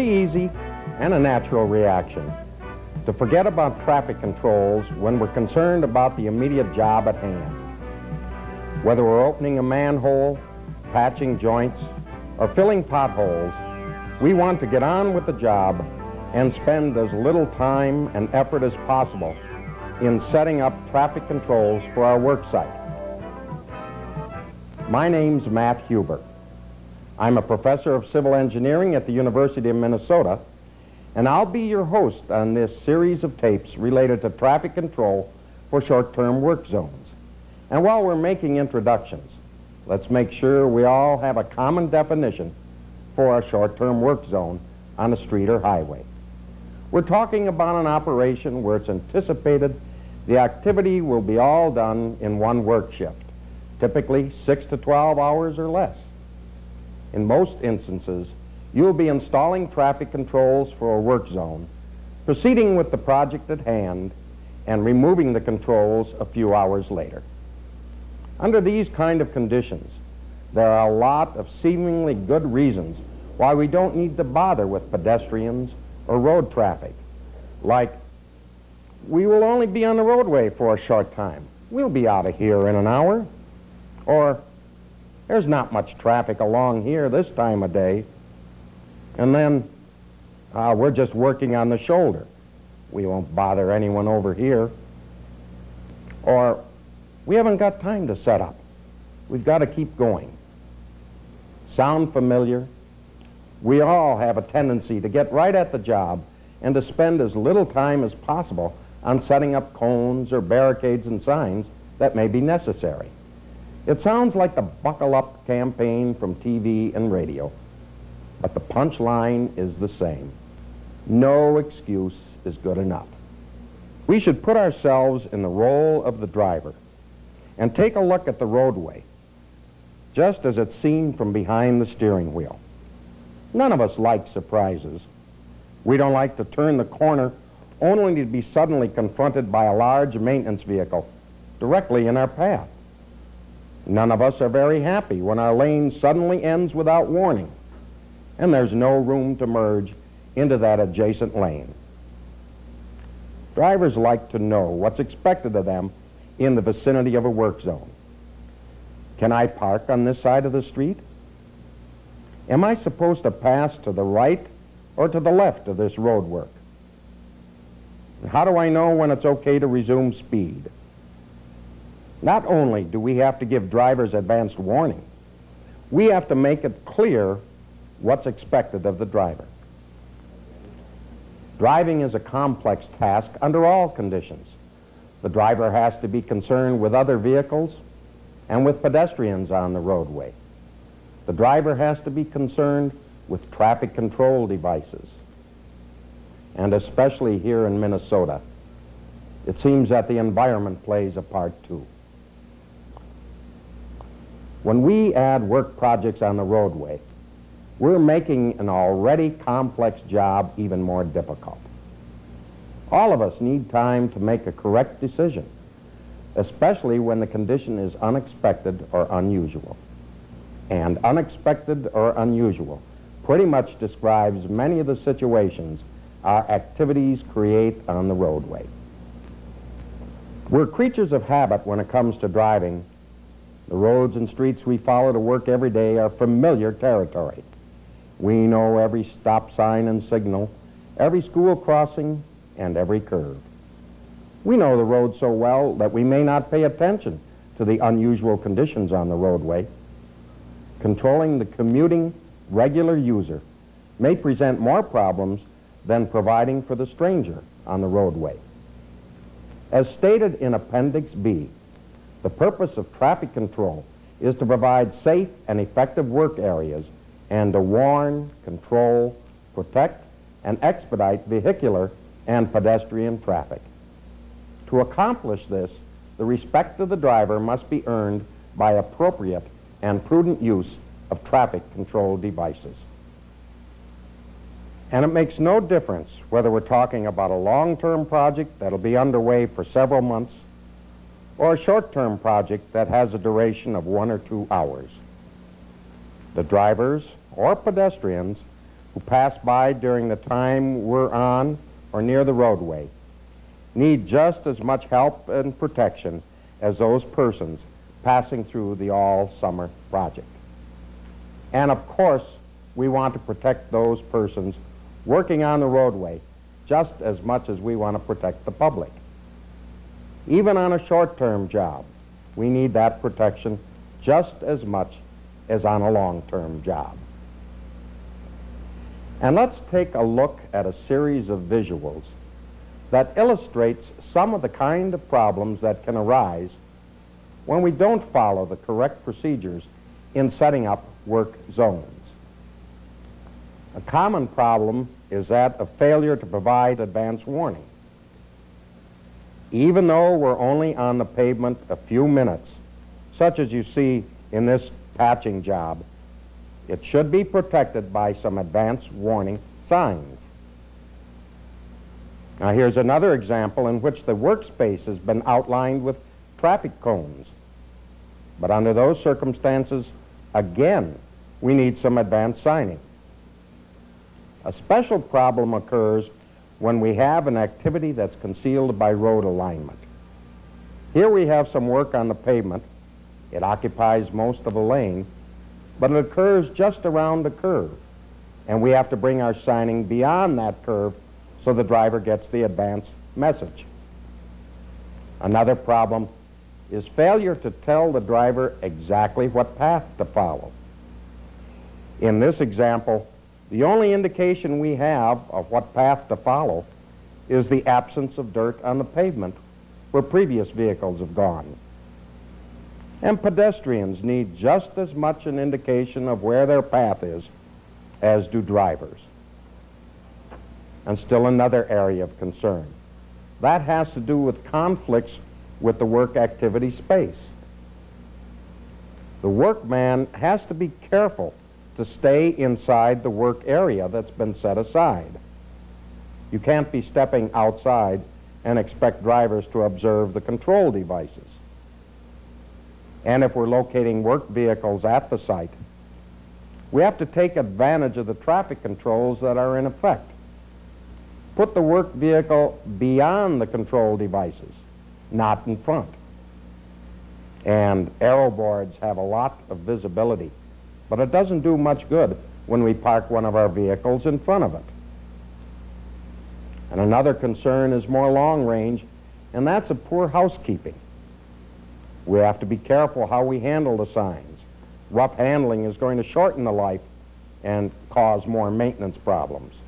pretty easy and a natural reaction to forget about traffic controls when we're concerned about the immediate job at hand. Whether we're opening a manhole, patching joints, or filling potholes, we want to get on with the job and spend as little time and effort as possible in setting up traffic controls for our work site. My name's Matt Huber. I'm a professor of civil engineering at the University of Minnesota, and I'll be your host on this series of tapes related to traffic control for short-term work zones. And while we're making introductions, let's make sure we all have a common definition for a short-term work zone on a street or highway. We're talking about an operation where it's anticipated the activity will be all done in one work shift, typically 6 to 12 hours or less. In most instances, you'll be installing traffic controls for a work zone, proceeding with the project at hand, and removing the controls a few hours later. Under these kind of conditions, there are a lot of seemingly good reasons why we don't need to bother with pedestrians or road traffic, like we will only be on the roadway for a short time. We'll be out of here in an hour. Or there's not much traffic along here this time of day. And then uh, we're just working on the shoulder. We won't bother anyone over here. Or we haven't got time to set up. We've got to keep going. Sound familiar? We all have a tendency to get right at the job and to spend as little time as possible on setting up cones or barricades and signs that may be necessary. It sounds like the buckle up campaign from TV and radio, but the punchline is the same. No excuse is good enough. We should put ourselves in the role of the driver and take a look at the roadway, just as it's seen from behind the steering wheel. None of us like surprises. We don't like to turn the corner only to be suddenly confronted by a large maintenance vehicle directly in our path. None of us are very happy when our lane suddenly ends without warning and there's no room to merge into that adjacent lane. Drivers like to know what's expected of them in the vicinity of a work zone. Can I park on this side of the street? Am I supposed to pass to the right or to the left of this road work? How do I know when it's okay to resume speed? Not only do we have to give drivers advanced warning, we have to make it clear what's expected of the driver. Driving is a complex task under all conditions. The driver has to be concerned with other vehicles and with pedestrians on the roadway. The driver has to be concerned with traffic control devices and especially here in Minnesota, it seems that the environment plays a part too. When we add work projects on the roadway, we're making an already complex job even more difficult. All of us need time to make a correct decision, especially when the condition is unexpected or unusual. And unexpected or unusual pretty much describes many of the situations our activities create on the roadway. We're creatures of habit when it comes to driving. The roads and streets we follow to work every day are familiar territory. We know every stop sign and signal, every school crossing, and every curve. We know the road so well that we may not pay attention to the unusual conditions on the roadway. Controlling the commuting regular user may present more problems than providing for the stranger on the roadway. As stated in Appendix B, the purpose of traffic control is to provide safe and effective work areas and to warn, control, protect, and expedite vehicular and pedestrian traffic. To accomplish this, the respect of the driver must be earned by appropriate and prudent use of traffic control devices. And it makes no difference whether we're talking about a long-term project that'll be underway for several months or a short-term project that has a duration of one or two hours. The drivers or pedestrians who pass by during the time we're on or near the roadway need just as much help and protection as those persons passing through the all-summer project. And of course, we want to protect those persons working on the roadway just as much as we want to protect the public. Even on a short-term job, we need that protection just as much as on a long-term job. And let's take a look at a series of visuals that illustrates some of the kind of problems that can arise when we don't follow the correct procedures in setting up work zones. A common problem is that of failure to provide advance warning. Even though we're only on the pavement a few minutes, such as you see in this patching job, it should be protected by some advance warning signs. Now here's another example in which the workspace has been outlined with traffic cones. But under those circumstances, again, we need some advance signing. A special problem occurs when we have an activity that's concealed by road alignment. Here we have some work on the pavement. It occupies most of a lane, but it occurs just around the curve. And we have to bring our signing beyond that curve so the driver gets the advance message. Another problem is failure to tell the driver exactly what path to follow. In this example, the only indication we have of what path to follow is the absence of dirt on the pavement where previous vehicles have gone. And pedestrians need just as much an indication of where their path is as do drivers. And still another area of concern. That has to do with conflicts with the work activity space. The workman has to be careful to stay inside the work area that's been set aside. You can't be stepping outside and expect drivers to observe the control devices. And if we're locating work vehicles at the site, we have to take advantage of the traffic controls that are in effect. Put the work vehicle beyond the control devices, not in front. And arrow boards have a lot of visibility but it doesn't do much good when we park one of our vehicles in front of it. And another concern is more long range, and that's a poor housekeeping. We have to be careful how we handle the signs. Rough handling is going to shorten the life and cause more maintenance problems.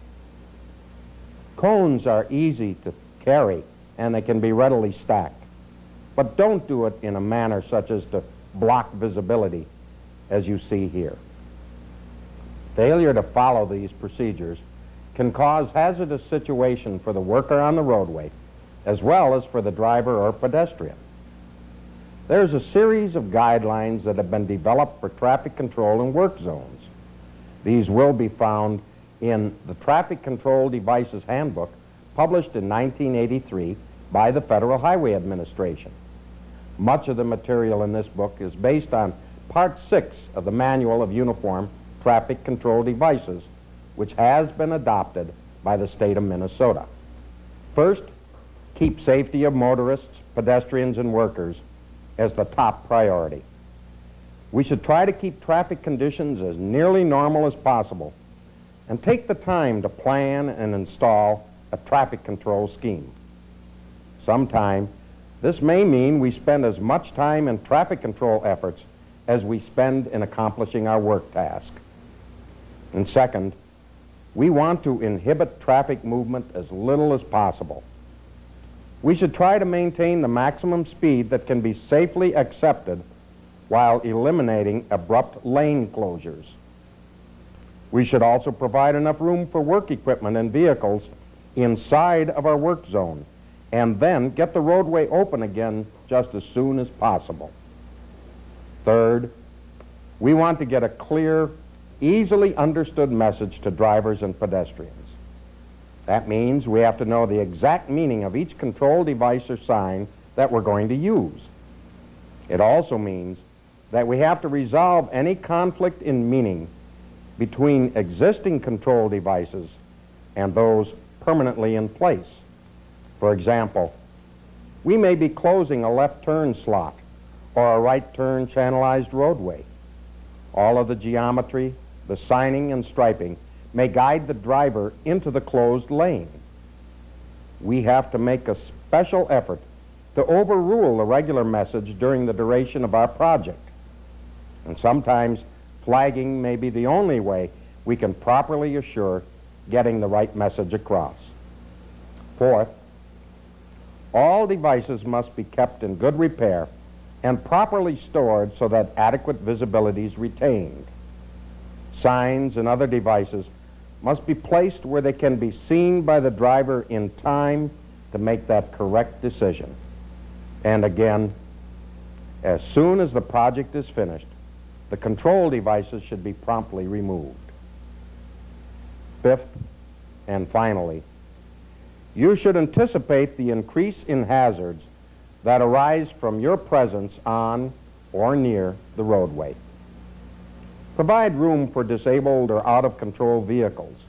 Cones are easy to carry and they can be readily stacked. But don't do it in a manner such as to block visibility as you see here. Failure to follow these procedures can cause hazardous situation for the worker on the roadway as well as for the driver or pedestrian. There's a series of guidelines that have been developed for traffic control in work zones. These will be found in the Traffic Control Devices Handbook published in 1983 by the Federal Highway Administration. Much of the material in this book is based on Part 6 of the Manual of Uniform Traffic Control Devices, which has been adopted by the state of Minnesota. First, keep safety of motorists, pedestrians, and workers as the top priority. We should try to keep traffic conditions as nearly normal as possible and take the time to plan and install a traffic control scheme. Sometime, this may mean we spend as much time in traffic control efforts as we spend in accomplishing our work task. And second, we want to inhibit traffic movement as little as possible. We should try to maintain the maximum speed that can be safely accepted while eliminating abrupt lane closures. We should also provide enough room for work equipment and vehicles inside of our work zone and then get the roadway open again just as soon as possible. Third, we want to get a clear, easily understood message to drivers and pedestrians. That means we have to know the exact meaning of each control device or sign that we're going to use. It also means that we have to resolve any conflict in meaning between existing control devices and those permanently in place. For example, we may be closing a left turn slot or a right turn channelized roadway. All of the geometry, the signing and striping may guide the driver into the closed lane. We have to make a special effort to overrule the regular message during the duration of our project. And sometimes flagging may be the only way we can properly assure getting the right message across. Fourth, all devices must be kept in good repair and properly stored so that adequate visibility is retained. Signs and other devices must be placed where they can be seen by the driver in time to make that correct decision. And again, as soon as the project is finished, the control devices should be promptly removed. Fifth, and finally, you should anticipate the increase in hazards that arise from your presence on or near the roadway. Provide room for disabled or out-of-control vehicles.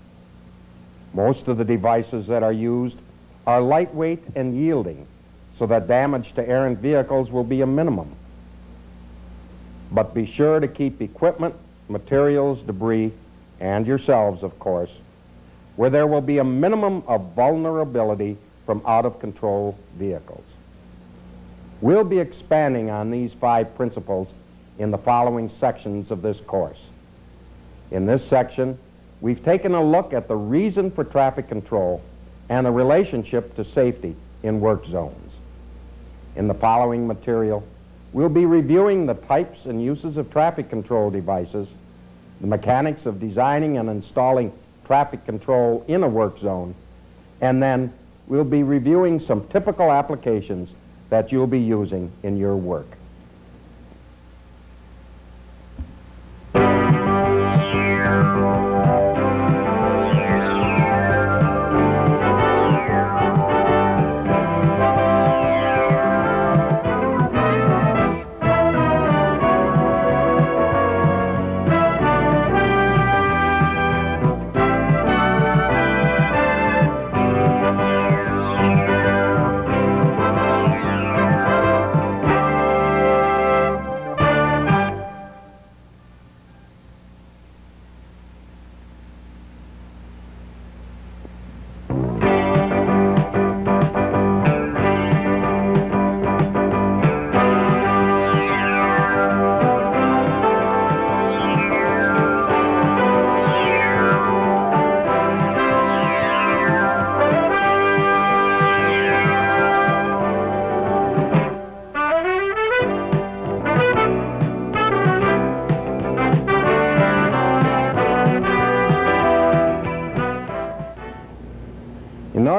Most of the devices that are used are lightweight and yielding, so that damage to errant vehicles will be a minimum. But be sure to keep equipment, materials, debris, and yourselves, of course, where there will be a minimum of vulnerability from out-of-control vehicles. We'll be expanding on these five principles in the following sections of this course. In this section, we've taken a look at the reason for traffic control and the relationship to safety in work zones. In the following material, we'll be reviewing the types and uses of traffic control devices, the mechanics of designing and installing traffic control in a work zone, and then we'll be reviewing some typical applications that you'll be using in your work.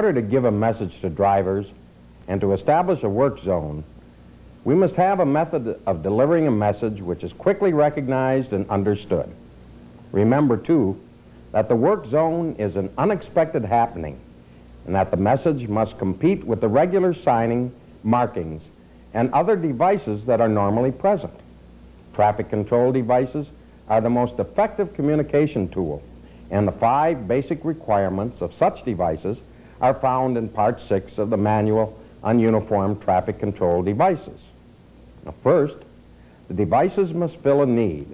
Order to give a message to drivers and to establish a work zone, we must have a method of delivering a message which is quickly recognized and understood. Remember, too, that the work zone is an unexpected happening and that the message must compete with the regular signing, markings, and other devices that are normally present. Traffic control devices are the most effective communication tool, and the five basic requirements of such devices are found in Part 6 of the Manual on Uniform Traffic Control Devices. Now, first, the devices must fill a need.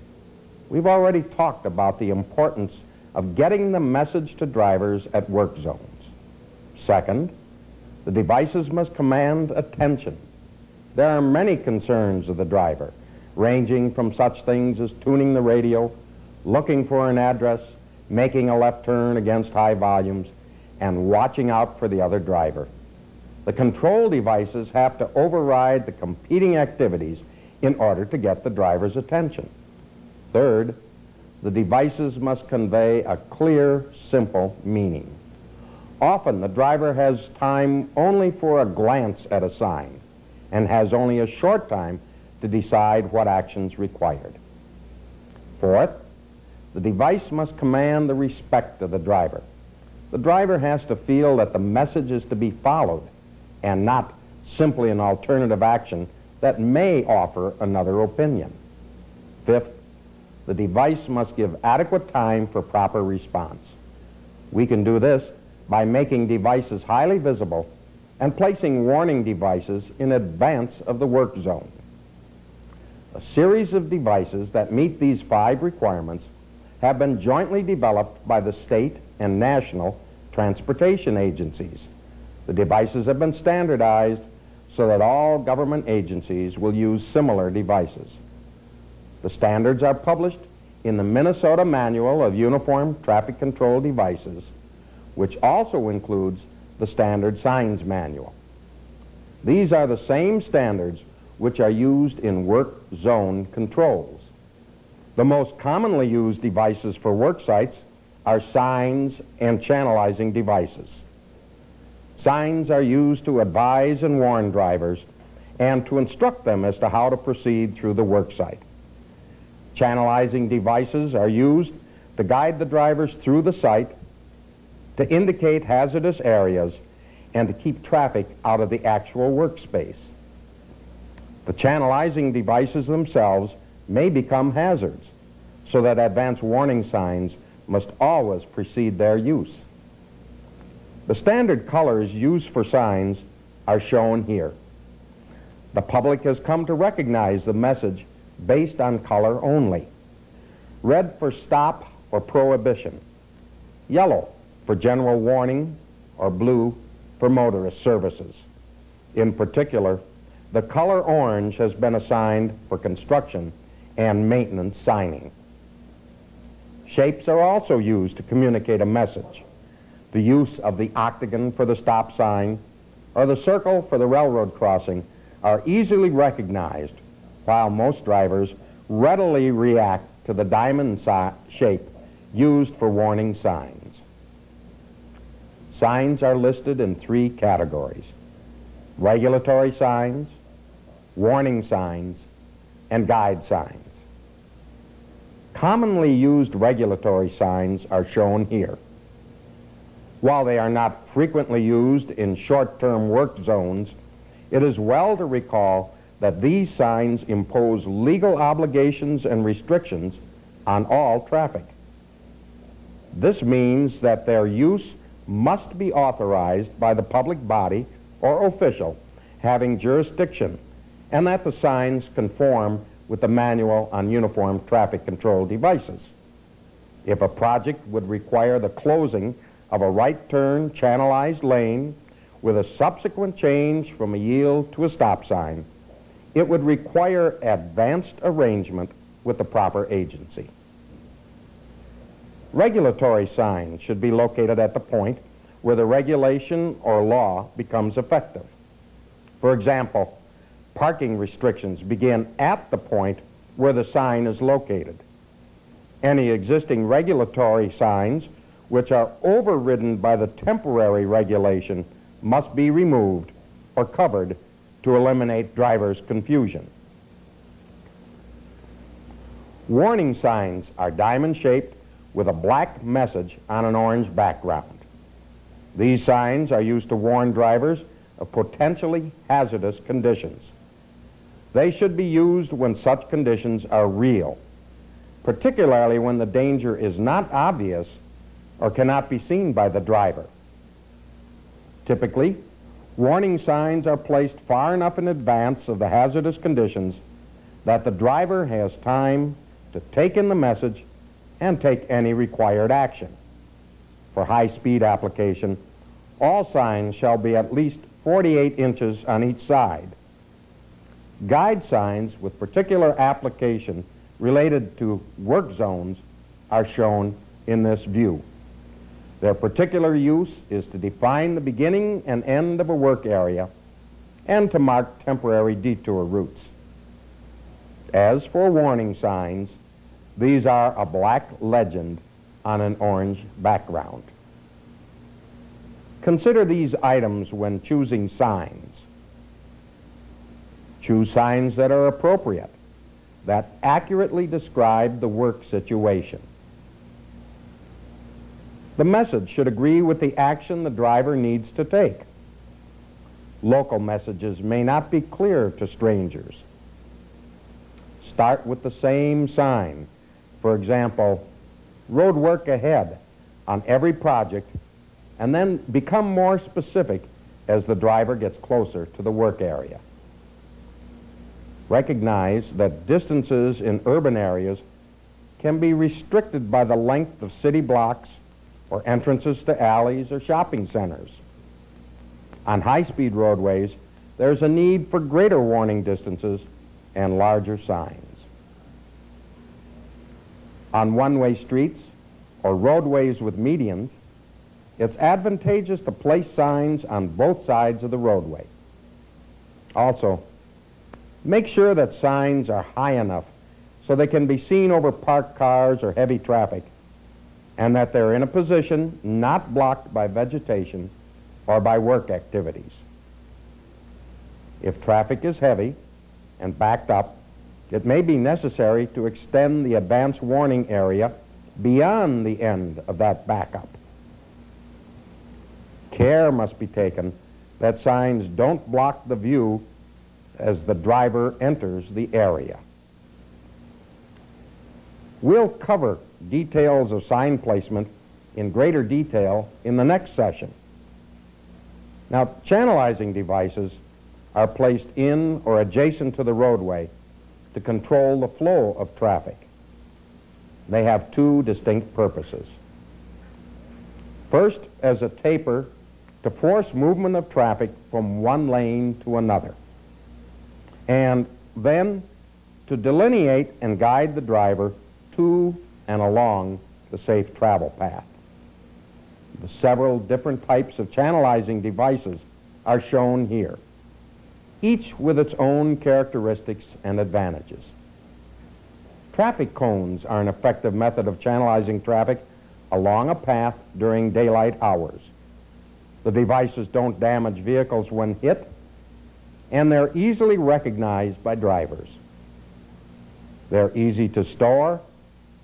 We've already talked about the importance of getting the message to drivers at work zones. Second, the devices must command attention. There are many concerns of the driver, ranging from such things as tuning the radio, looking for an address, making a left turn against high volumes, and watching out for the other driver. The control devices have to override the competing activities in order to get the driver's attention. Third, the devices must convey a clear, simple meaning. Often the driver has time only for a glance at a sign and has only a short time to decide what actions required. Fourth, the device must command the respect of the driver. The driver has to feel that the message is to be followed and not simply an alternative action that may offer another opinion. Fifth, the device must give adequate time for proper response. We can do this by making devices highly visible and placing warning devices in advance of the work zone. A series of devices that meet these five requirements have been jointly developed by the state and national transportation agencies. The devices have been standardized so that all government agencies will use similar devices. The standards are published in the Minnesota Manual of Uniform Traffic Control Devices, which also includes the Standard Signs Manual. These are the same standards which are used in work zone controls. The most commonly used devices for work sites are signs and channelizing devices. Signs are used to advise and warn drivers and to instruct them as to how to proceed through the work site. Channelizing devices are used to guide the drivers through the site, to indicate hazardous areas, and to keep traffic out of the actual workspace. The channelizing devices themselves may become hazards, so that advance warning signs must always precede their use. The standard colors used for signs are shown here. The public has come to recognize the message based on color only. Red for stop or prohibition. Yellow for general warning or blue for motorist services. In particular, the color orange has been assigned for construction and maintenance signing. Shapes are also used to communicate a message. The use of the octagon for the stop sign or the circle for the railroad crossing are easily recognized while most drivers readily react to the diamond shape used for warning signs. Signs are listed in three categories. Regulatory signs, warning signs, and guide signs. Commonly used regulatory signs are shown here. While they are not frequently used in short-term work zones, it is well to recall that these signs impose legal obligations and restrictions on all traffic. This means that their use must be authorized by the public body or official having jurisdiction and that the signs conform with the Manual on Uniform Traffic Control Devices. If a project would require the closing of a right turn channelized lane with a subsequent change from a yield to a stop sign, it would require advanced arrangement with the proper agency. Regulatory signs should be located at the point where the regulation or law becomes effective. For example, parking restrictions begin at the point where the sign is located. Any existing regulatory signs which are overridden by the temporary regulation must be removed or covered to eliminate driver's confusion. Warning signs are diamond-shaped with a black message on an orange background. These signs are used to warn drivers of potentially hazardous conditions. They should be used when such conditions are real, particularly when the danger is not obvious or cannot be seen by the driver. Typically, warning signs are placed far enough in advance of the hazardous conditions that the driver has time to take in the message and take any required action. For high-speed application, all signs shall be at least 48 inches on each side. Guide signs with particular application related to work zones are shown in this view. Their particular use is to define the beginning and end of a work area and to mark temporary detour routes. As for warning signs, these are a black legend on an orange background. Consider these items when choosing signs. Choose signs that are appropriate, that accurately describe the work situation. The message should agree with the action the driver needs to take. Local messages may not be clear to strangers. Start with the same sign For example, road work ahead on every project and then become more specific as the driver gets closer to the work area. Recognize that distances in urban areas can be restricted by the length of city blocks or entrances to alleys or shopping centers. On high-speed roadways, there's a need for greater warning distances and larger signs. On one-way streets or roadways with medians, it's advantageous to place signs on both sides of the roadway. Also, make sure that signs are high enough so they can be seen over parked cars or heavy traffic, and that they're in a position not blocked by vegetation or by work activities. If traffic is heavy and backed up, it may be necessary to extend the advance warning area beyond the end of that backup. Care must be taken that signs don't block the view as the driver enters the area. We'll cover details of sign placement in greater detail in the next session. Now, channelizing devices are placed in or adjacent to the roadway to control the flow of traffic. They have two distinct purposes. First, as a taper to force movement of traffic from one lane to another. And then to delineate and guide the driver to and along the safe travel path. The several different types of channelizing devices are shown here, each with its own characteristics and advantages. Traffic cones are an effective method of channelizing traffic along a path during daylight hours. The devices don't damage vehicles when hit, and they're easily recognized by drivers. They're easy to store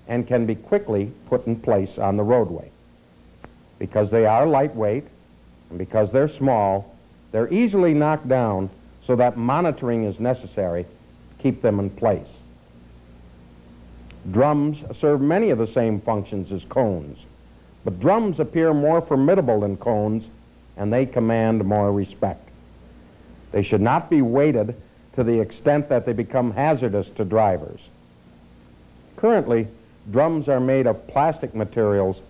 and can be quickly put in place on the roadway. Because they are lightweight and because they're small, they're easily knocked down so that monitoring is necessary to keep them in place. Drums serve many of the same functions as cones, but drums appear more formidable than cones and they command more respect. They should not be weighted to the extent that they become hazardous to drivers. Currently, drums are made of plastic materials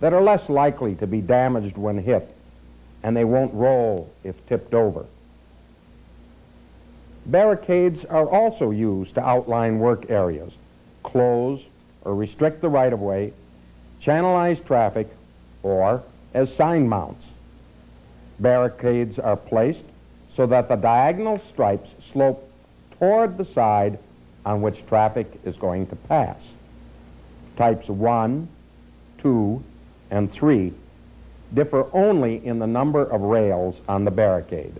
that are less likely to be damaged when hit, and they won't roll if tipped over. Barricades are also used to outline work areas, close or restrict the right-of-way, channelize traffic, or as sign mounts. Barricades are placed so that the diagonal stripes slope toward the side on which traffic is going to pass. Types 1, 2, and 3 differ only in the number of rails on the barricade.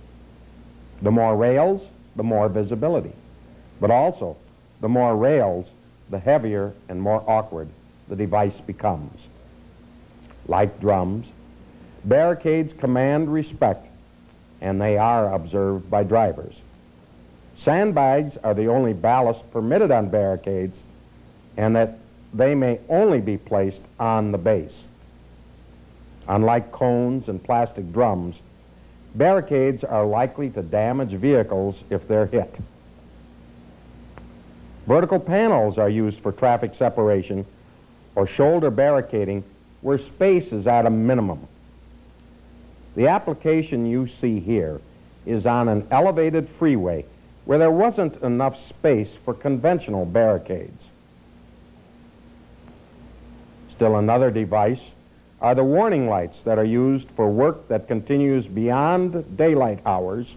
The more rails, the more visibility. But also, the more rails, the heavier and more awkward the device becomes. Like drums, barricades command respect, and they are observed by drivers. Sandbags are the only ballast permitted on barricades, and that they may only be placed on the base. Unlike cones and plastic drums, barricades are likely to damage vehicles if they're hit. Vertical panels are used for traffic separation or shoulder barricading where space is at a minimum. The application you see here is on an elevated freeway where there wasn't enough space for conventional barricades. Still another device are the warning lights that are used for work that continues beyond daylight hours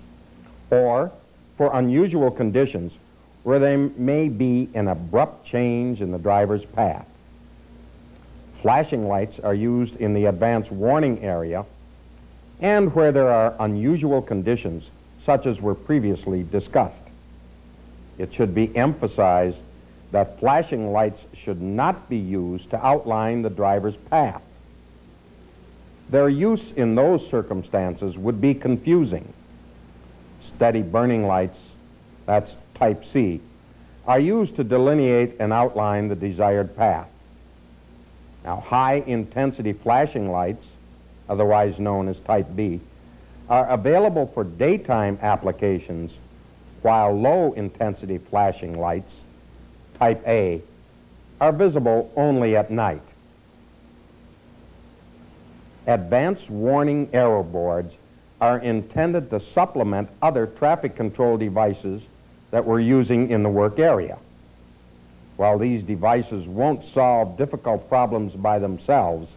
or for unusual conditions where there may be an abrupt change in the driver's path. Flashing lights are used in the advance warning area and where there are unusual conditions such as were previously discussed. It should be emphasized that flashing lights should not be used to outline the driver's path. Their use in those circumstances would be confusing. Steady burning lights, that's type C, are used to delineate and outline the desired path. Now, high-intensity flashing lights, otherwise known as Type B, are available for daytime applications, while low-intensity flashing lights, Type A, are visible only at night. Advanced warning arrow boards are intended to supplement other traffic control devices that we're using in the work area. While these devices won't solve difficult problems by themselves,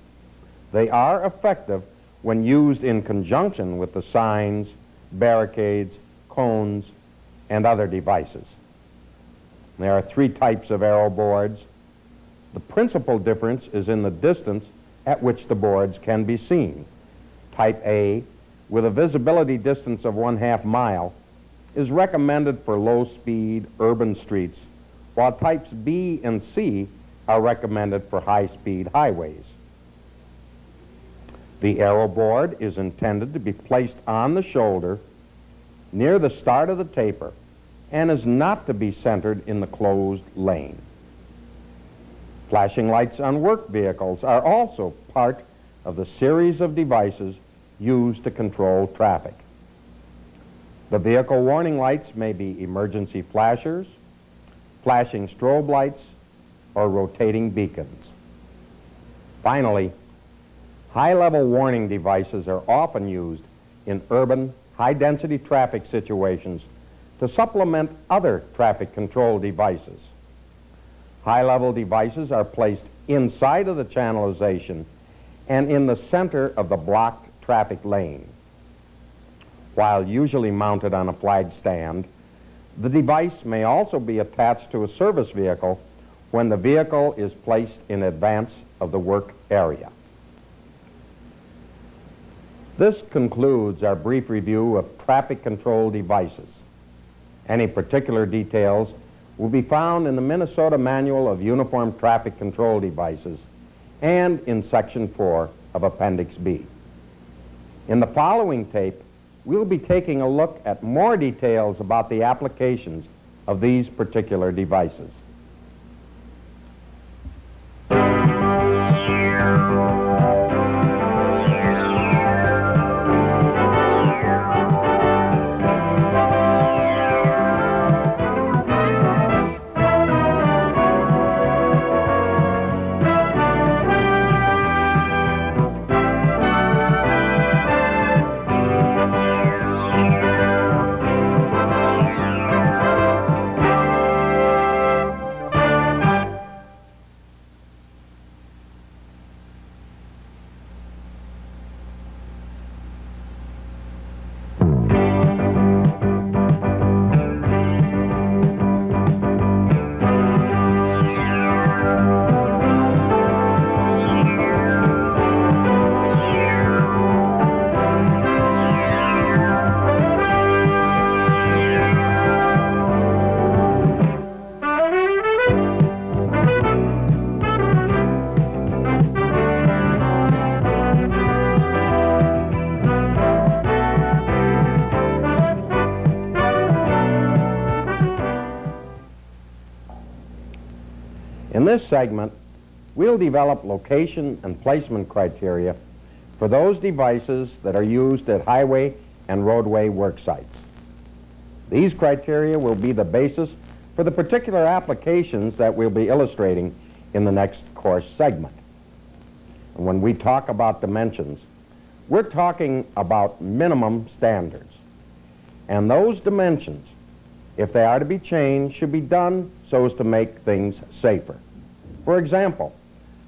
they are effective when used in conjunction with the signs, barricades, cones, and other devices. There are three types of arrow boards. The principal difference is in the distance at which the boards can be seen. Type A, with a visibility distance of one half mile, is recommended for low-speed urban streets while types B and C are recommended for high-speed highways. The arrow board is intended to be placed on the shoulder near the start of the taper and is not to be centered in the closed lane. Flashing lights on work vehicles are also part of the series of devices used to control traffic. The vehicle warning lights may be emergency flashers, flashing strobe lights, or rotating beacons. Finally, high-level warning devices are often used in urban, high-density traffic situations to supplement other traffic control devices. High-level devices are placed inside of the channelization and in the center of the blocked traffic lane. While usually mounted on a flag stand, the device may also be attached to a service vehicle when the vehicle is placed in advance of the work area. This concludes our brief review of traffic control devices. Any particular details will be found in the Minnesota Manual of Uniform Traffic Control Devices and in Section 4 of Appendix B. In the following tape, we'll be taking a look at more details about the applications of these particular devices. This segment, we'll develop location and placement criteria for those devices that are used at highway and roadway work sites. These criteria will be the basis for the particular applications that we'll be illustrating in the next course segment. And when we talk about dimensions, we're talking about minimum standards. And those dimensions, if they are to be changed, should be done so as to make things safer. For example,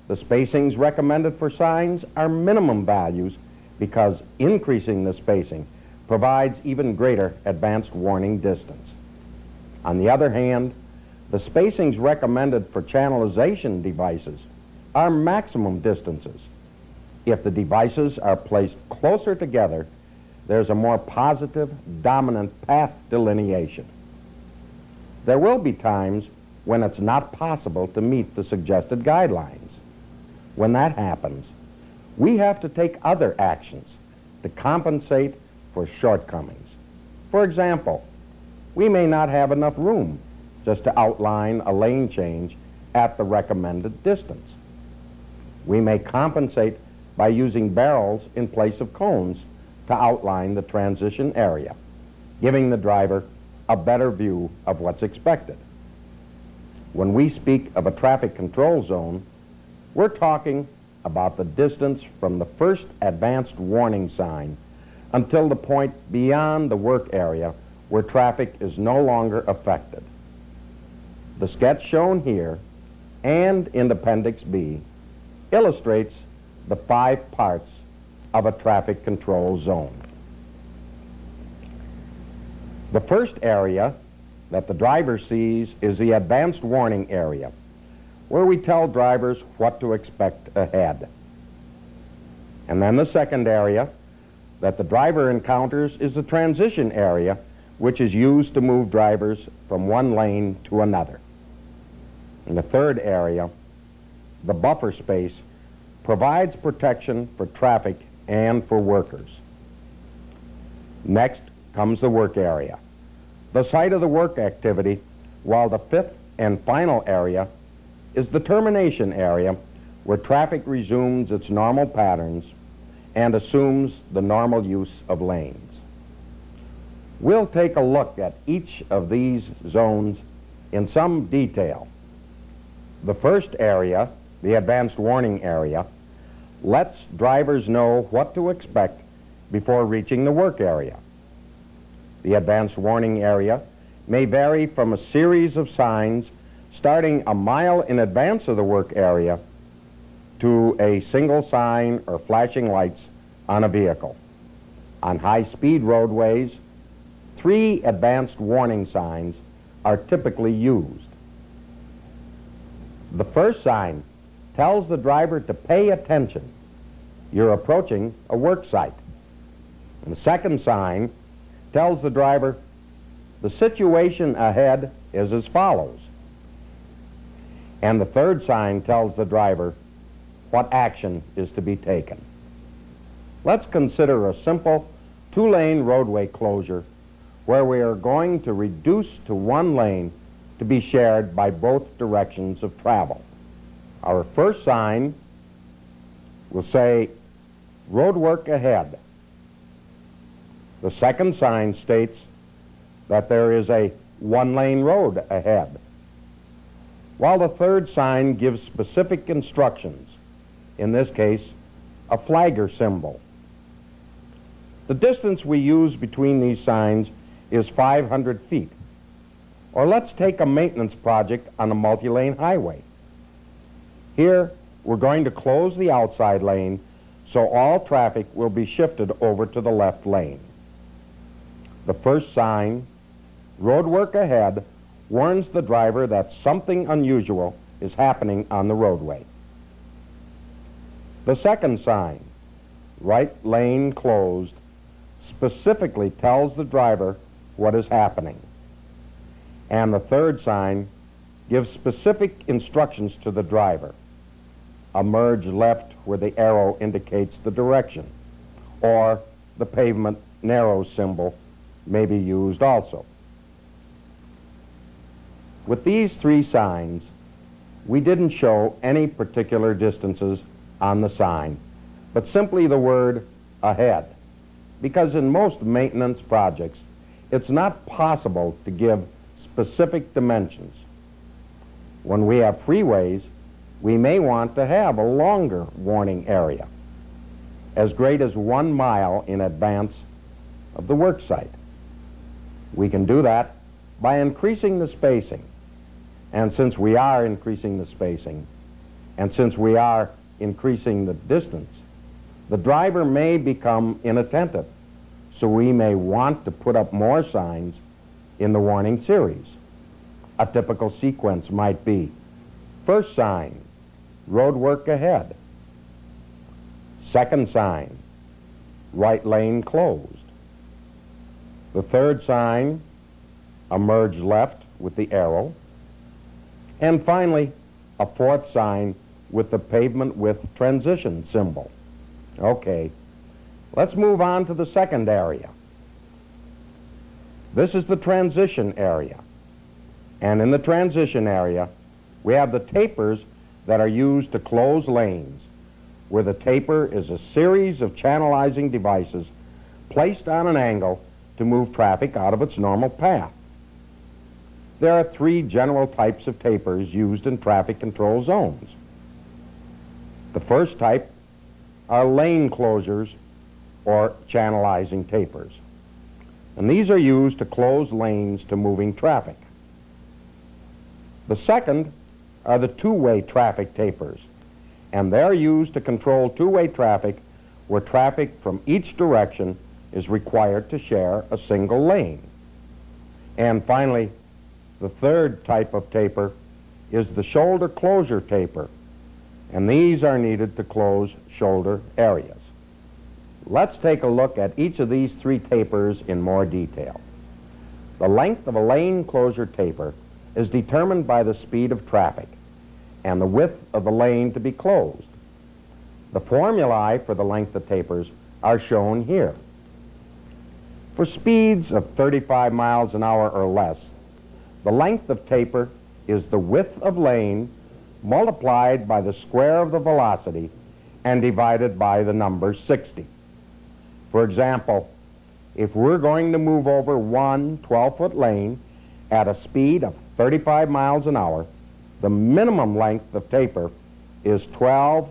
the spacings recommended for signs are minimum values because increasing the spacing provides even greater advanced warning distance. On the other hand, the spacings recommended for channelization devices are maximum distances. If the devices are placed closer together, there's a more positive, dominant path delineation. There will be times when it's not possible to meet the suggested guidelines. When that happens, we have to take other actions to compensate for shortcomings. For example, we may not have enough room just to outline a lane change at the recommended distance. We may compensate by using barrels in place of cones to outline the transition area, giving the driver a better view of what's expected. When we speak of a traffic control zone, we're talking about the distance from the first advanced warning sign until the point beyond the work area where traffic is no longer affected. The sketch shown here and in Appendix B illustrates the five parts of a traffic control zone. The first area that the driver sees is the advanced warning area, where we tell drivers what to expect ahead. And then the second area that the driver encounters is the transition area, which is used to move drivers from one lane to another. And the third area, the buffer space, provides protection for traffic and for workers. Next comes the work area, the site of the work activity, while the fifth and final area is the termination area where traffic resumes its normal patterns and assumes the normal use of lanes. We'll take a look at each of these zones in some detail. The first area, the advanced warning area, lets drivers know what to expect before reaching the work area. The advanced warning area may vary from a series of signs starting a mile in advance of the work area to a single sign or flashing lights on a vehicle. On high-speed roadways, three advanced warning signs are typically used. The first sign tells the driver to pay attention. You're approaching a work site. And the second sign tells the driver the situation ahead is as follows. And the third sign tells the driver what action is to be taken. Let's consider a simple two-lane roadway closure where we are going to reduce to one lane to be shared by both directions of travel. Our first sign will say, road work ahead. The second sign states that there is a one-lane road ahead, while the third sign gives specific instructions, in this case, a flagger symbol. The distance we use between these signs is 500 feet. Or let's take a maintenance project on a multi-lane highway. Here, we're going to close the outside lane so all traffic will be shifted over to the left lane. The first sign, road work ahead, warns the driver that something unusual is happening on the roadway. The second sign, right lane closed, specifically tells the driver what is happening. And the third sign gives specific instructions to the driver. A merge left where the arrow indicates the direction, or the pavement narrow symbol may be used also. With these three signs, we didn't show any particular distances on the sign, but simply the word ahead because in most maintenance projects, it's not possible to give specific dimensions. When we have freeways, we may want to have a longer warning area, as great as one mile in advance of the work site. We can do that by increasing the spacing. And since we are increasing the spacing, and since we are increasing the distance, the driver may become inattentive, so we may want to put up more signs in the warning series. A typical sequence might be first sign, road work ahead. Second sign, right lane closed. The third sign, a merge left with the arrow. And finally, a fourth sign with the pavement width transition symbol. Okay, let's move on to the second area. This is the transition area. And in the transition area, we have the tapers that are used to close lanes, where the taper is a series of channelizing devices placed on an angle to move traffic out of its normal path. There are three general types of tapers used in traffic control zones. The first type are lane closures or channelizing tapers. And these are used to close lanes to moving traffic. The second are the two-way traffic tapers, and they're used to control two-way traffic where traffic from each direction is required to share a single lane. And finally, the third type of taper is the shoulder closure taper, and these are needed to close shoulder areas. Let's take a look at each of these three tapers in more detail. The length of a lane closure taper is determined by the speed of traffic and the width of the lane to be closed. The formulae for the length of tapers are shown here. For speeds of 35 miles an hour or less, the length of taper is the width of lane multiplied by the square of the velocity and divided by the number 60. For example, if we're going to move over one 12-foot lane at a speed of 35 miles an hour, the minimum length of taper is 12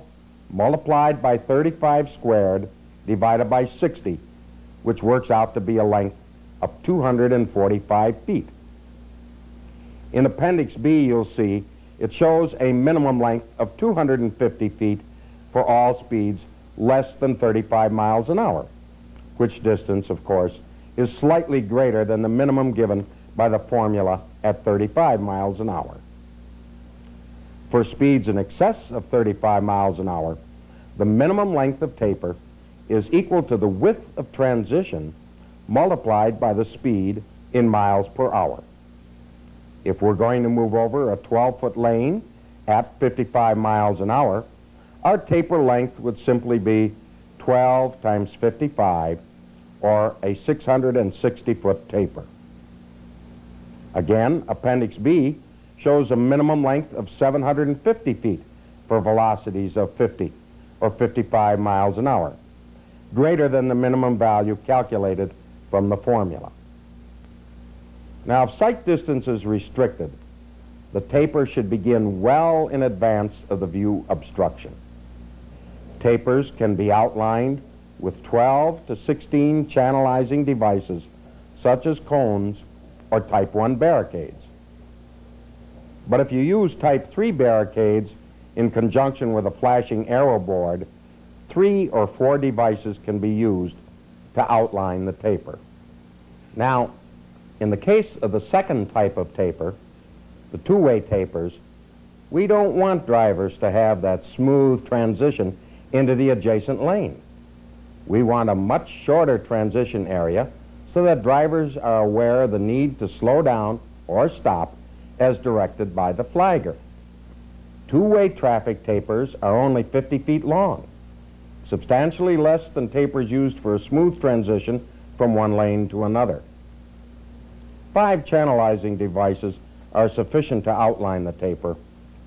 multiplied by 35 squared divided by 60, which works out to be a length of 245 feet. In Appendix B, you'll see it shows a minimum length of 250 feet for all speeds less than 35 miles an hour which distance, of course, is slightly greater than the minimum given by the formula at 35 miles an hour. For speeds in excess of 35 miles an hour, the minimum length of taper is equal to the width of transition multiplied by the speed in miles per hour. If we're going to move over a 12-foot lane at 55 miles an hour, our taper length would simply be 12 times 55, or a 660-foot taper. Again, Appendix B shows a minimum length of 750 feet for velocities of 50 or 55 miles an hour, greater than the minimum value calculated from the formula. Now, if sight distance is restricted, the taper should begin well in advance of the view obstruction. Tapers can be outlined with 12 to 16 channelizing devices, such as cones or Type 1 barricades. But if you use Type 3 barricades in conjunction with a flashing arrow board, three or four devices can be used to outline the taper. Now, in the case of the second type of taper, the two-way tapers, we don't want drivers to have that smooth transition into the adjacent lane. We want a much shorter transition area so that drivers are aware of the need to slow down or stop as directed by the flagger. Two-way traffic tapers are only 50 feet long, substantially less than tapers used for a smooth transition from one lane to another. Five channelizing devices are sufficient to outline the taper,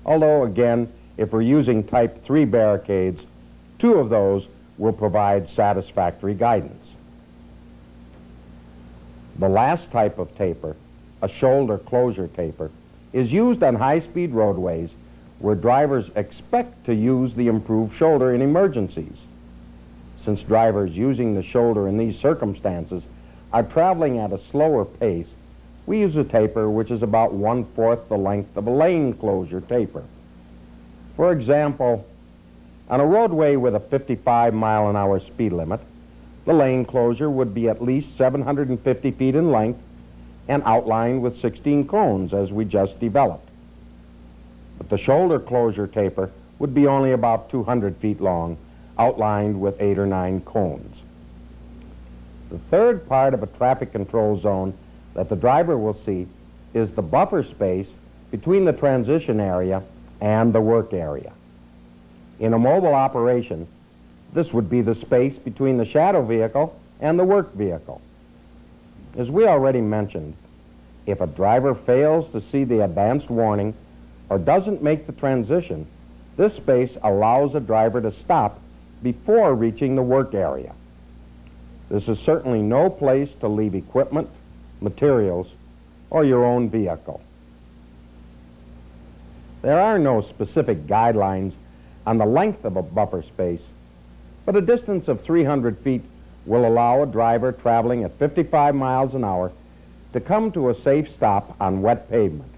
although again, if we're using type 3 barricades, two of those will provide satisfactory guidance. The last type of taper, a shoulder closure taper, is used on high-speed roadways where drivers expect to use the improved shoulder in emergencies. Since drivers using the shoulder in these circumstances are traveling at a slower pace, we use a taper which is about one-fourth the length of a lane closure taper. For example, on a roadway with a 55 mile an hour speed limit, the lane closure would be at least 750 feet in length and outlined with 16 cones as we just developed. But the shoulder closure taper would be only about 200 feet long, outlined with eight or nine cones. The third part of a traffic control zone that the driver will see is the buffer space between the transition area and the work area. In a mobile operation, this would be the space between the shadow vehicle and the work vehicle. As we already mentioned, If a driver fails to see the advanced warning or doesn't make the transition, this space allows a driver to stop before reaching the work area. This is certainly no place to leave equipment, materials, or your own vehicle. There are no specific guidelines on the length of a buffer space, but a distance of 300 feet will allow a driver traveling at 55 miles an hour to come to a safe stop on wet pavement,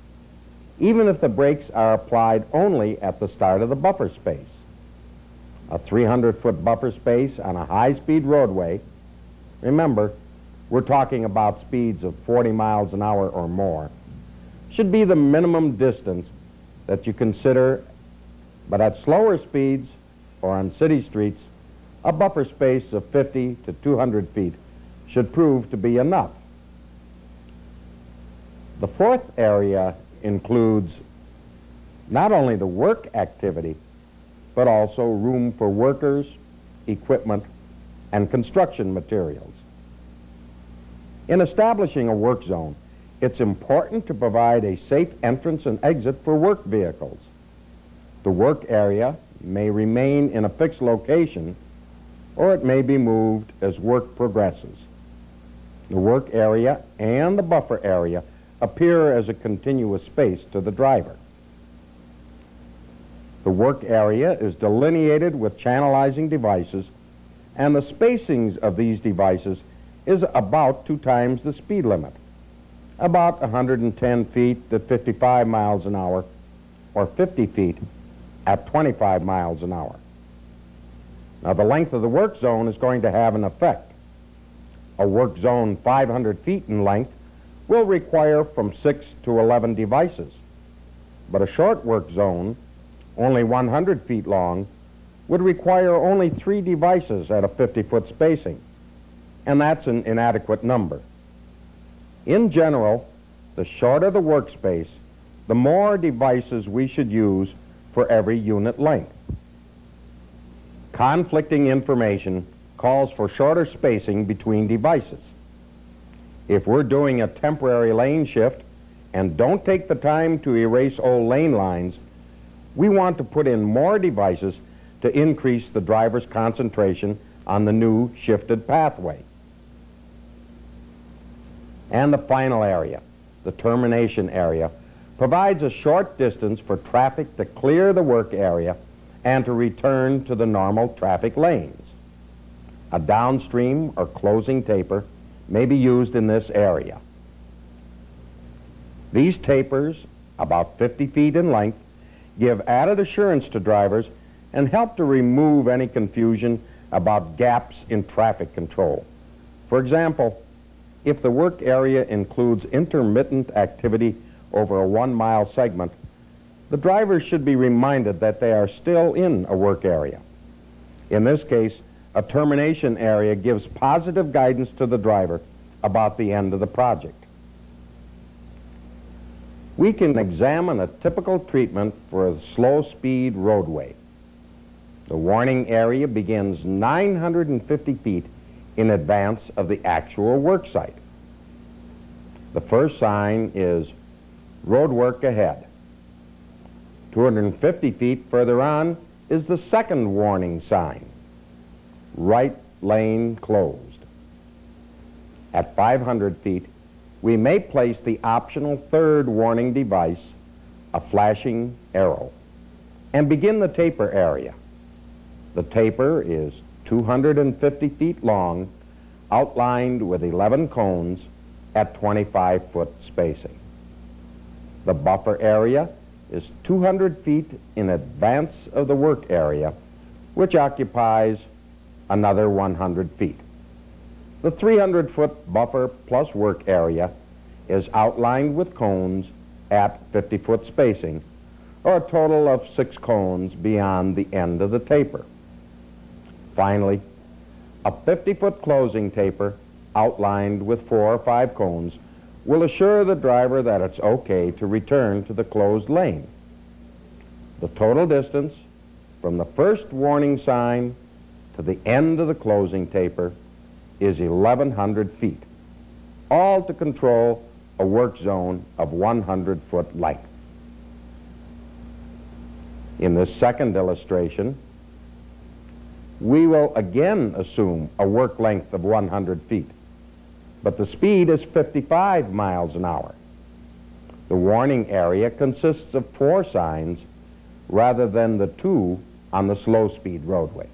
even if the brakes are applied only at the start of the buffer space. A 300-foot buffer space on a high-speed roadway, remember, we're talking about speeds of 40 miles an hour or more, should be the minimum distance that you consider, but at slower speeds or on city streets, a buffer space of 50 to 200 feet should prove to be enough. The fourth area includes not only the work activity, but also room for workers, equipment, and construction materials. In establishing a work zone, it's important to provide a safe entrance and exit for work vehicles. The work area may remain in a fixed location or it may be moved as work progresses. The work area and the buffer area appear as a continuous space to the driver. The work area is delineated with channelizing devices and the spacings of these devices is about two times the speed limit about 110 feet at 55 miles an hour, or 50 feet at 25 miles an hour. Now, the length of the work zone is going to have an effect. A work zone 500 feet in length will require from 6 to 11 devices, but a short work zone, only 100 feet long, would require only three devices at a 50-foot spacing, and that's an inadequate number. In general, the shorter the workspace, the more devices we should use for every unit length. Conflicting information calls for shorter spacing between devices. If we're doing a temporary lane shift and don't take the time to erase old lane lines, we want to put in more devices to increase the driver's concentration on the new shifted pathway. And the final area, the termination area, provides a short distance for traffic to clear the work area and to return to the normal traffic lanes. A downstream or closing taper may be used in this area. These tapers, about 50 feet in length, give added assurance to drivers and help to remove any confusion about gaps in traffic control. For example, if the work area includes intermittent activity over a one-mile segment, the drivers should be reminded that they are still in a work area. In this case, a termination area gives positive guidance to the driver about the end of the project. We can examine a typical treatment for a slow-speed roadway. The warning area begins 950 feet in advance of the actual work site. The first sign is road work ahead. 250 feet further on is the second warning sign, right lane closed. At 500 feet, we may place the optional third warning device, a flashing arrow, and begin the taper area. The taper is 250 feet long, outlined with 11 cones at 25-foot spacing. The buffer area is 200 feet in advance of the work area, which occupies another 100 feet. The 300-foot buffer plus work area is outlined with cones at 50-foot spacing, or a total of six cones beyond the end of the taper. Finally, a 50-foot closing taper outlined with four or five cones will assure the driver that it's okay to return to the closed lane. The total distance from the first warning sign to the end of the closing taper is 1,100 feet, all to control a work zone of 100 foot length. In this second illustration, we will again assume a work length of 100 feet, but the speed is 55 miles an hour. The warning area consists of four signs rather than the two on the slow speed roadway.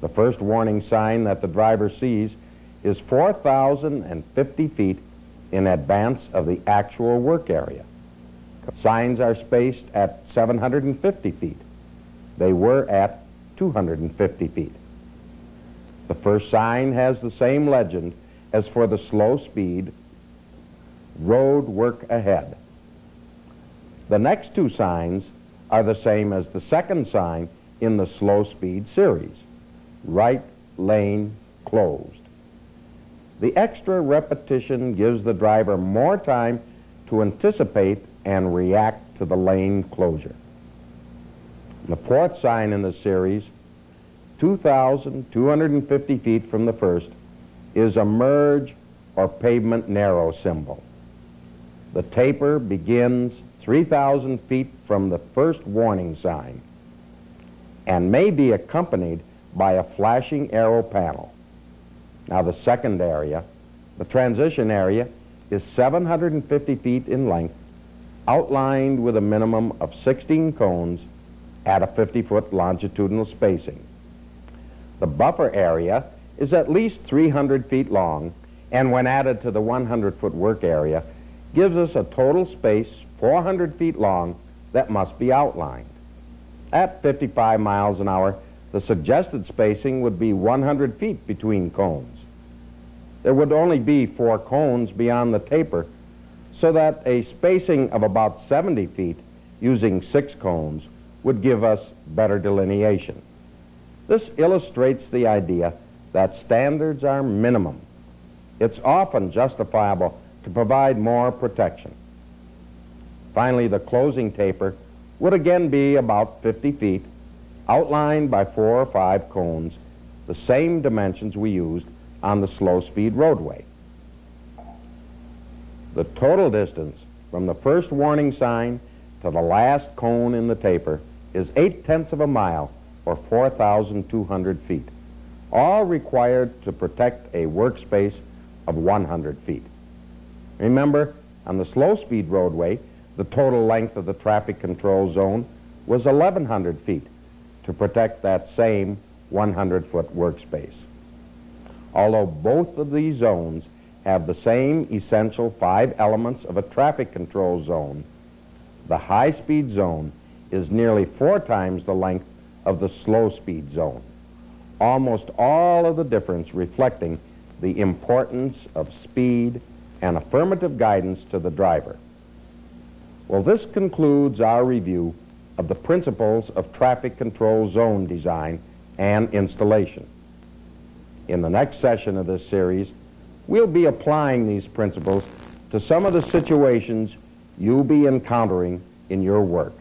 The first warning sign that the driver sees is 4,050 feet in advance of the actual work area. Signs are spaced at 750 feet. They were at 250 feet. The first sign has the same legend as for the slow speed road work ahead. The next two signs are the same as the second sign in the slow speed series, right lane closed. The extra repetition gives the driver more time to anticipate and react to the lane closure. The fourth sign in the series, 2,250 feet from the first, is a merge or pavement narrow symbol. The taper begins 3,000 feet from the first warning sign and may be accompanied by a flashing arrow panel. Now the second area, the transition area, is 750 feet in length, outlined with a minimum of 16 cones at a 50-foot longitudinal spacing. The buffer area is at least 300 feet long, and when added to the 100-foot work area, gives us a total space 400 feet long that must be outlined. At 55 miles an hour, the suggested spacing would be 100 feet between cones. There would only be four cones beyond the taper, so that a spacing of about 70 feet using six cones would give us better delineation. This illustrates the idea that standards are minimum. It's often justifiable to provide more protection. Finally, the closing taper would again be about 50 feet, outlined by four or five cones, the same dimensions we used on the slow-speed roadway. The total distance from the first warning sign to the last cone in the taper is 8 tenths of a mile, or 4,200 feet, all required to protect a workspace of 100 feet. Remember, on the slow-speed roadway, the total length of the traffic control zone was 1,100 feet to protect that same 100-foot workspace. Although both of these zones have the same essential five elements of a traffic control zone, the high-speed zone is nearly four times the length of the slow-speed zone, almost all of the difference reflecting the importance of speed and affirmative guidance to the driver. Well, this concludes our review of the principles of traffic control zone design and installation. In the next session of this series, we'll be applying these principles to some of the situations you'll be encountering in your work.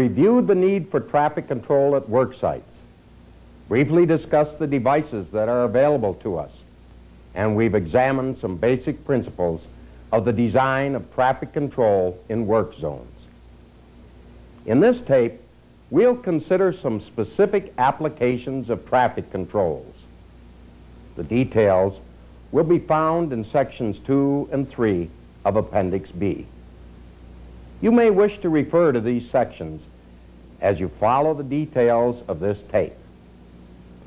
Reviewed the need for traffic control at work sites, briefly discussed the devices that are available to us, and we've examined some basic principles of the design of traffic control in work zones. In this tape, we'll consider some specific applications of traffic controls. The details will be found in sections 2 and 3 of Appendix B. You may wish to refer to these sections as you follow the details of this tape.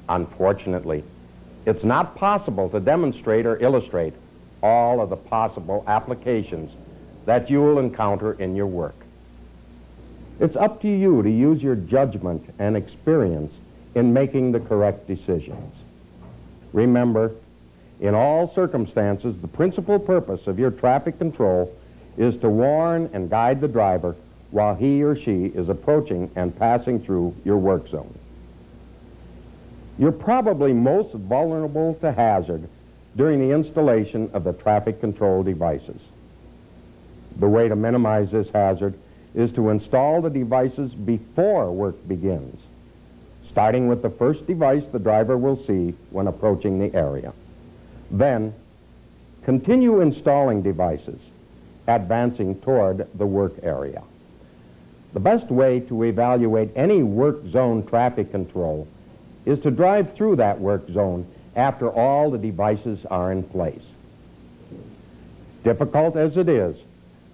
Unfortunately, it's not possible to demonstrate or illustrate all of the possible applications that you will encounter in your work. It's up to you to use your judgment and experience in making the correct decisions. Remember, in all circumstances, the principal purpose of your traffic control is to warn and guide the driver while he or she is approaching and passing through your work zone. You're probably most vulnerable to hazard during the installation of the traffic control devices. The way to minimize this hazard is to install the devices before work begins, starting with the first device the driver will see when approaching the area. Then, continue installing devices, advancing toward the work area. The best way to evaluate any work zone traffic control is to drive through that work zone after all the devices are in place. Difficult as it is,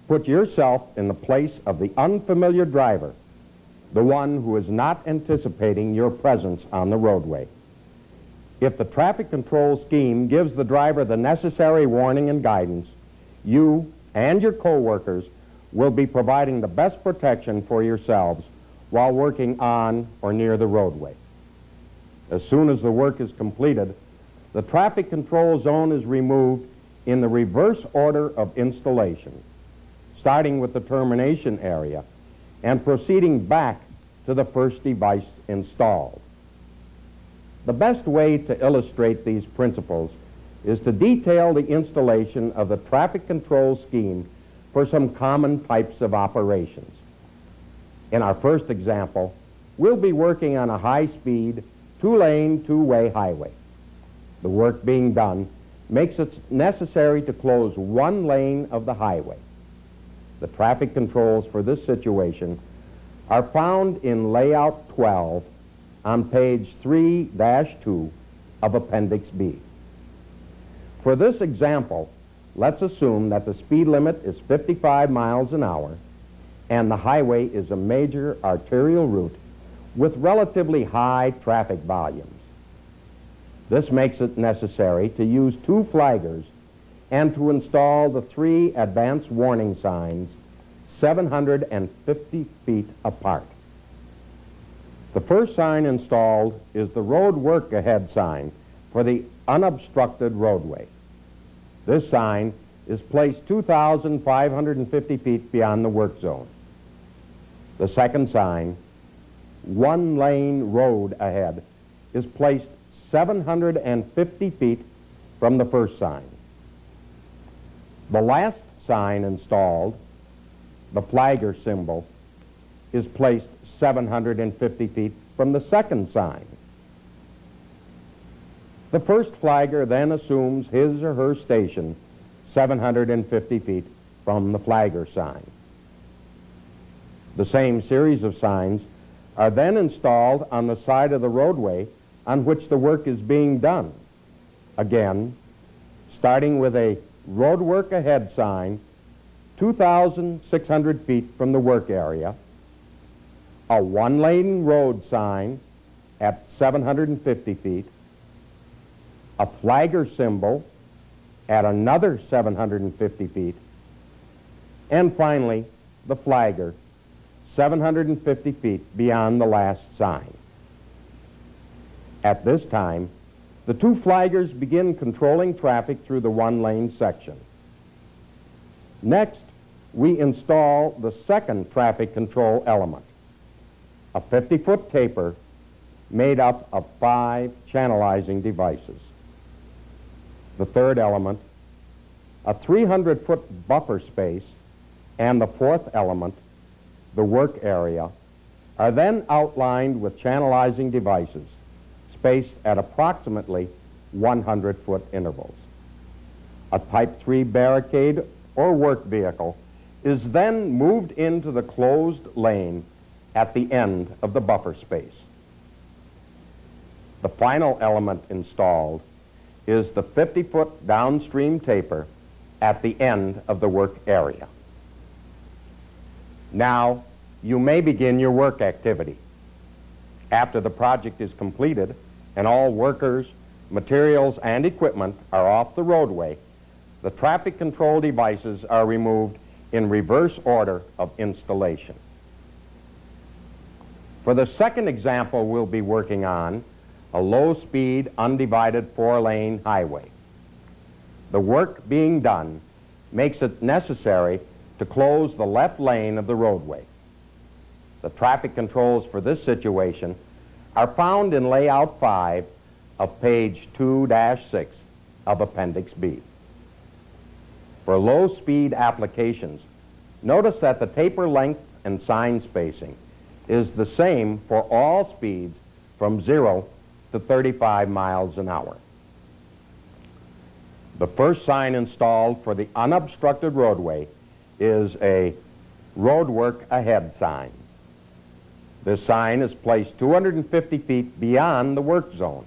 put yourself in the place of the unfamiliar driver, the one who is not anticipating your presence on the roadway. If the traffic control scheme gives the driver the necessary warning and guidance, you and your coworkers will be providing the best protection for yourselves while working on or near the roadway. As soon as the work is completed, the traffic control zone is removed in the reverse order of installation, starting with the termination area and proceeding back to the first device installed. The best way to illustrate these principles is to detail the installation of the traffic control scheme for some common types of operations. In our first example, we'll be working on a high-speed, two-lane, two-way highway the work being done makes it necessary to close one lane of the highway. The traffic controls for this situation are found in Layout 12 on page 3-2 of Appendix B. For this example, let's assume that the speed limit is 55 miles an hour and the highway is a major arterial route with relatively high traffic volumes. This makes it necessary to use two flaggers and to install the three advance warning signs 750 feet apart. The first sign installed is the road work ahead sign for the unobstructed roadway. This sign is placed 2,550 feet beyond the work zone. The second sign, one lane road ahead, is placed 750 feet from the first sign. The last sign installed, the flagger symbol, is placed 750 feet from the second sign. The first flagger then assumes his or her station 750 feet from the flagger sign. The same series of signs are then installed on the side of the roadway on which the work is being done. Again, starting with a road work ahead sign 2,600 feet from the work area, a one-lane road sign at 750 feet, a flagger symbol at another 750 feet, and finally, the flagger 750 feet beyond the last sign. At this time, the two flaggers begin controlling traffic through the one-lane section. Next, we install the second traffic control element, a 50-foot taper made up of five channelizing devices. The third element, a 300-foot buffer space, and the fourth element, the work area, are then outlined with channelizing devices spaced at approximately 100-foot intervals. A Type 3 barricade or work vehicle is then moved into the closed lane at the end of the buffer space. The final element installed is the 50-foot downstream taper at the end of the work area. Now, you may begin your work activity. After the project is completed and all workers, materials, and equipment are off the roadway, the traffic control devices are removed in reverse order of installation. For the second example we'll be working on, a low-speed, undivided four-lane highway. The work being done makes it necessary to close the left lane of the roadway. The traffic controls for this situation are found in Layout 5 of page 2-6 of Appendix B. For low-speed applications, notice that the taper length and sign spacing is the same for all speeds from 0 to 35 miles an hour. The first sign installed for the unobstructed roadway is a roadwork ahead sign. This sign is placed 250 feet beyond the work zone.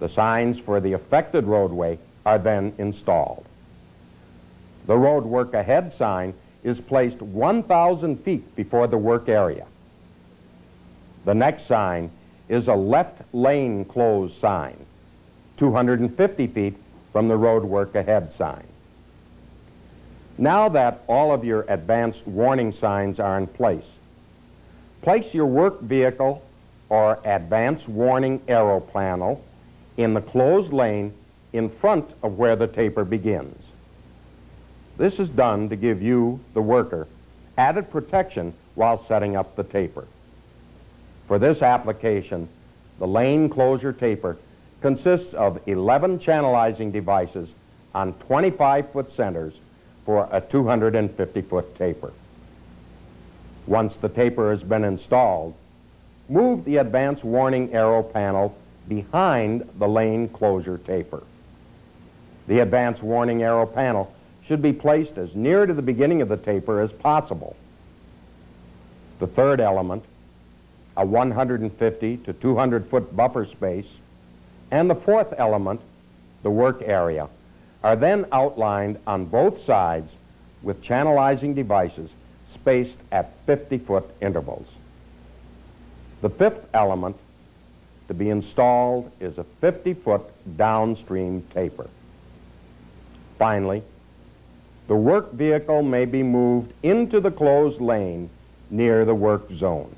The signs for the affected roadway are then installed. The roadwork ahead sign is placed 1,000 feet before the work area. The next sign is a left lane closed sign, 250 feet from the road work ahead sign. Now that all of your advanced warning signs are in place, place your work vehicle or advance warning arrow panel in the closed lane in front of where the taper begins. This is done to give you, the worker, added protection while setting up the taper. For this application, the lane closure taper consists of 11 channelizing devices on 25-foot centers for a 250-foot taper. Once the taper has been installed, move the advance warning arrow panel behind the lane closure taper. The advance warning arrow panel should be placed as near to the beginning of the taper as possible. The third element, a 150 to 200 foot buffer space, and the fourth element, the work area, are then outlined on both sides with channelizing devices spaced at 50 foot intervals. The fifth element to be installed is a 50 foot downstream taper. Finally, the work vehicle may be moved into the closed lane near the work zone.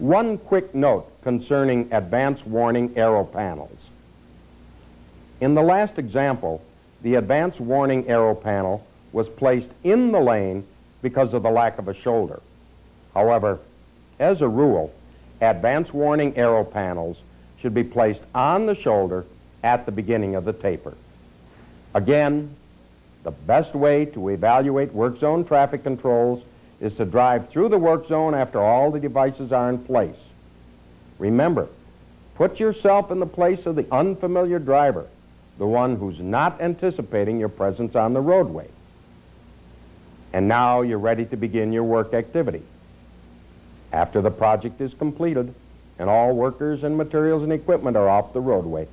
One quick note concerning advance warning arrow panels. In the last example, the advance warning arrow panel was placed in the lane because of the lack of a shoulder. However, as a rule, advance warning arrow panels should be placed on the shoulder at the beginning of the taper. Again, the best way to evaluate work zone traffic controls is to drive through the work zone after all the devices are in place. Remember, put yourself in the place of the unfamiliar driver, the one who's not anticipating your presence on the roadway. And now you're ready to begin your work activity. After the project is completed and all workers and materials and equipment are off the roadway,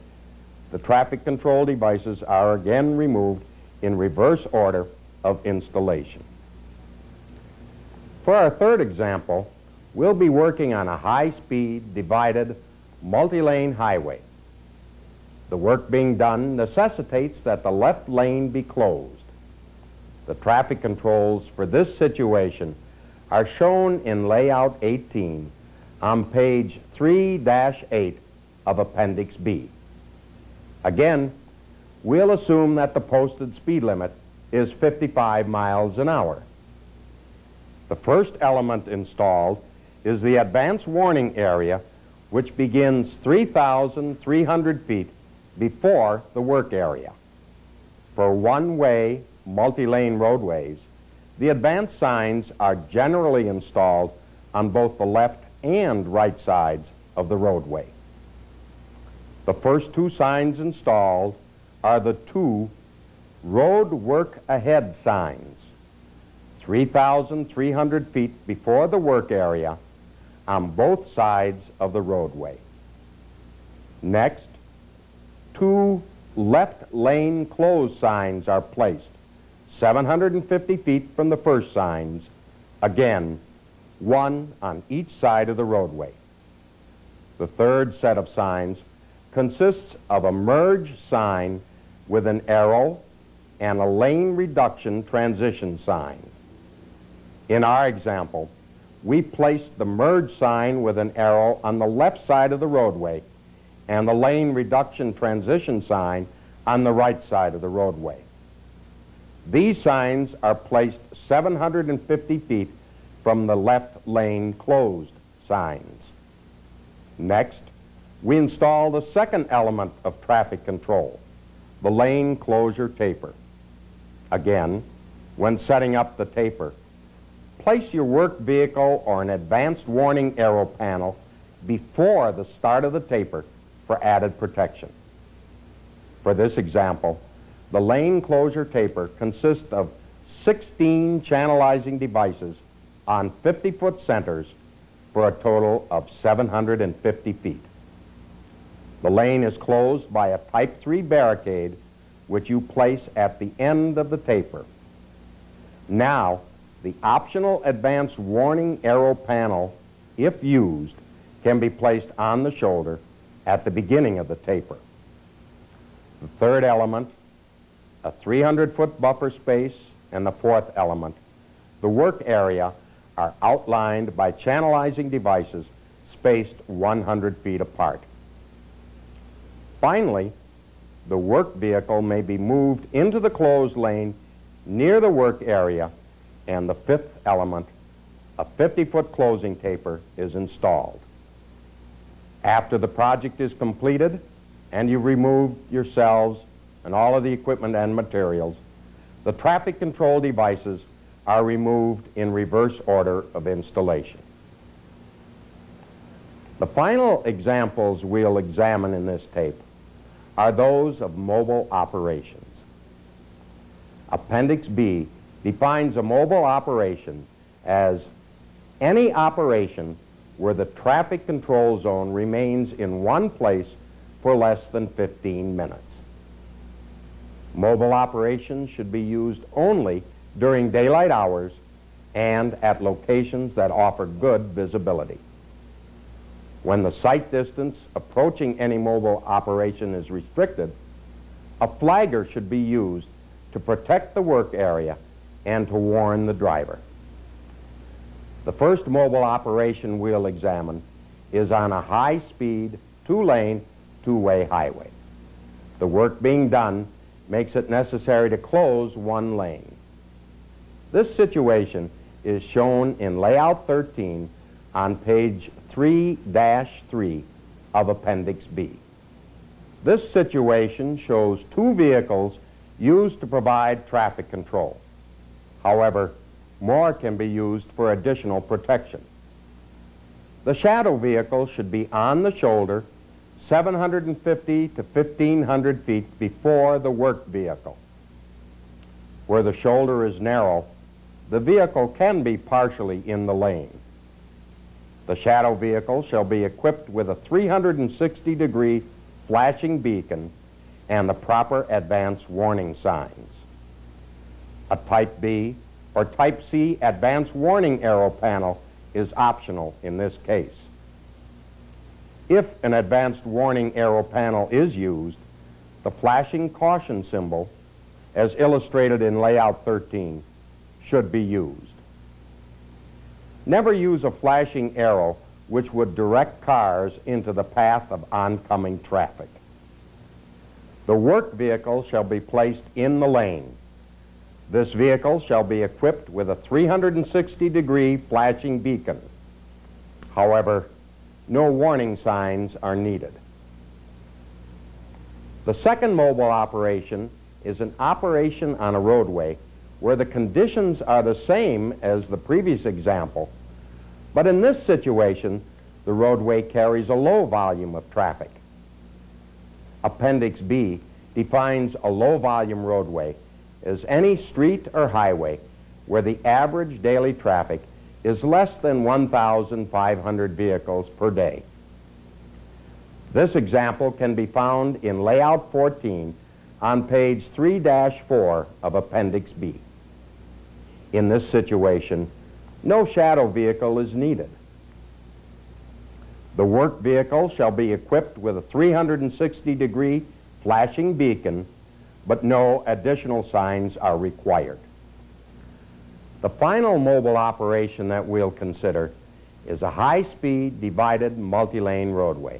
the traffic control devices are again removed in reverse order of installation. For our third example, we'll be working on a high-speed, divided, multi-lane highway. The work being done necessitates that the left lane be closed. The traffic controls for this situation are shown in Layout 18 on page 3-8 of Appendix B. Again, we'll assume that the posted speed limit is 55 miles an hour. The first element installed is the advance warning area, which begins 3,300 feet before the work area. For one-way, multi-lane roadways, the advance signs are generally installed on both the left and right sides of the roadway. The first two signs installed are the two road work ahead signs 3,300 feet before the work area on both sides of the roadway. Next, two left lane close signs are placed 750 feet from the first signs, again, one on each side of the roadway. The third set of signs consists of a merge sign with an arrow and a lane reduction transition sign. In our example, we placed the merge sign with an arrow on the left side of the roadway and the lane reduction transition sign on the right side of the roadway. These signs are placed 750 feet from the left lane closed signs. Next, we install the second element of traffic control, the lane closure taper. Again, when setting up the taper, place your work vehicle or an advanced warning arrow panel before the start of the taper for added protection. For this example, the lane closure taper consists of 16 channelizing devices on 50-foot centers for a total of 750 feet. The lane is closed by a Type 3 barricade which you place at the end of the taper. Now, the optional advanced warning arrow panel, if used, can be placed on the shoulder at the beginning of the taper. The third element, a 300-foot buffer space, and the fourth element, the work area, are outlined by channelizing devices spaced 100 feet apart. Finally, the work vehicle may be moved into the closed lane near the work area, and the fifth element, a 50-foot closing taper, is installed. After the project is completed and you've removed yourselves and all of the equipment and materials, the traffic control devices are removed in reverse order of installation. The final examples we'll examine in this tape are those of mobile operations. Appendix B defines a mobile operation as any operation where the traffic control zone remains in one place for less than 15 minutes. Mobile operations should be used only during daylight hours and at locations that offer good visibility. When the sight distance approaching any mobile operation is restricted, a flagger should be used to protect the work area and to warn the driver. The first mobile operation we'll examine is on a high-speed, two-lane, two-way highway. The work being done makes it necessary to close one lane. This situation is shown in Layout 13 on page 3-3 of Appendix B. This situation shows two vehicles used to provide traffic control. However, more can be used for additional protection. The shadow vehicle should be on the shoulder 750 to 1500 feet before the work vehicle. Where the shoulder is narrow, the vehicle can be partially in the lane. The shadow vehicle shall be equipped with a 360 degree flashing beacon and the proper advance warning signs. A Type B or Type C advance warning arrow panel is optional in this case. If an advanced warning arrow panel is used, the flashing caution symbol, as illustrated in Layout 13, should be used. Never use a flashing arrow which would direct cars into the path of oncoming traffic. The work vehicle shall be placed in the lane this vehicle shall be equipped with a 360 degree flashing beacon. However, no warning signs are needed. The second mobile operation is an operation on a roadway where the conditions are the same as the previous example, but in this situation, the roadway carries a low volume of traffic. Appendix B defines a low volume roadway is any street or highway where the average daily traffic is less than 1,500 vehicles per day. This example can be found in Layout 14 on page 3-4 of Appendix B. In this situation, no shadow vehicle is needed. The work vehicle shall be equipped with a 360 degree flashing beacon, but no additional signs are required. The final mobile operation that we'll consider is a high-speed divided multi-lane roadway.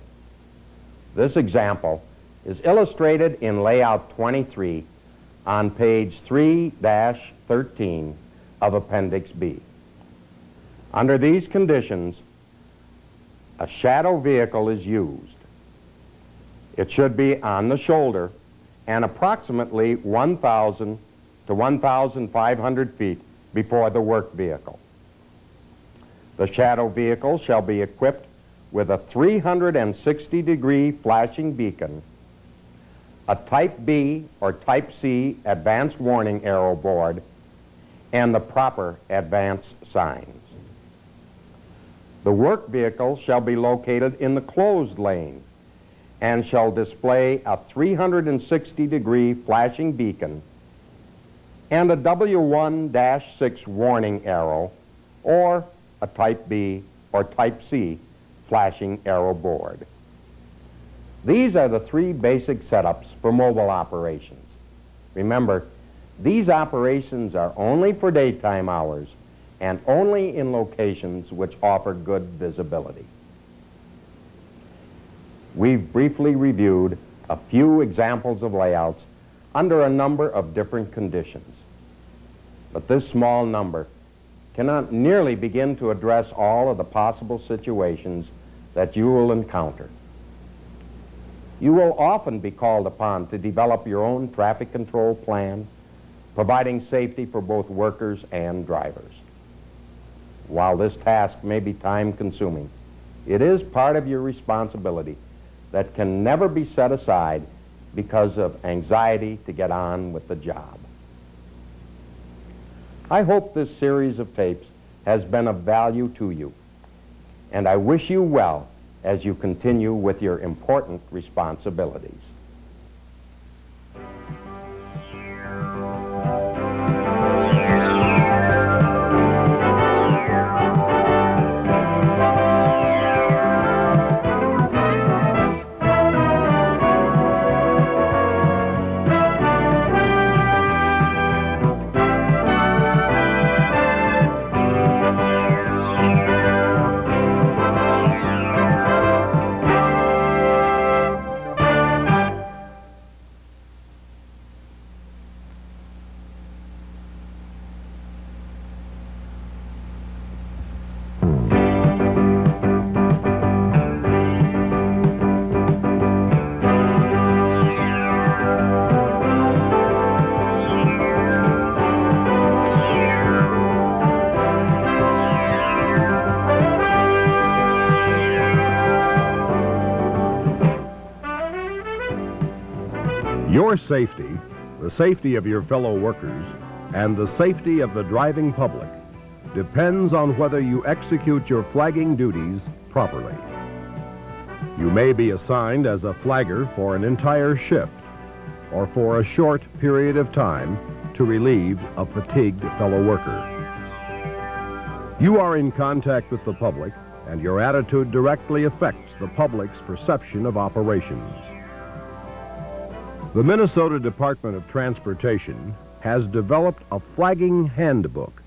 This example is illustrated in layout 23 on page 3-13 of Appendix B. Under these conditions, a shadow vehicle is used. It should be on the shoulder and approximately 1,000 to 1,500 feet before the work vehicle. The shadow vehicle shall be equipped with a 360 degree flashing beacon, a Type B or Type C advanced warning arrow board, and the proper advance signs. The work vehicle shall be located in the closed lane and shall display a 360 degree flashing beacon and a W1-6 warning arrow or a Type B or Type C flashing arrow board. These are the three basic setups for mobile operations. Remember, these operations are only for daytime hours and only in locations which offer good visibility. We've briefly reviewed a few examples of layouts under a number of different conditions. But this small number cannot nearly begin to address all of the possible situations that you will encounter. You will often be called upon to develop your own traffic control plan, providing safety for both workers and drivers. While this task may be time consuming, it is part of your responsibility that can never be set aside because of anxiety to get on with the job. I hope this series of tapes has been of value to you, and I wish you well as you continue with your important responsibilities. Your safety, the safety of your fellow workers, and the safety of the driving public depends on whether you execute your flagging duties properly. You may be assigned as a flagger for an entire shift or for a short period of time to relieve a fatigued fellow worker. You are in contact with the public and your attitude directly affects the public's perception of operations. The Minnesota Department of Transportation has developed a flagging handbook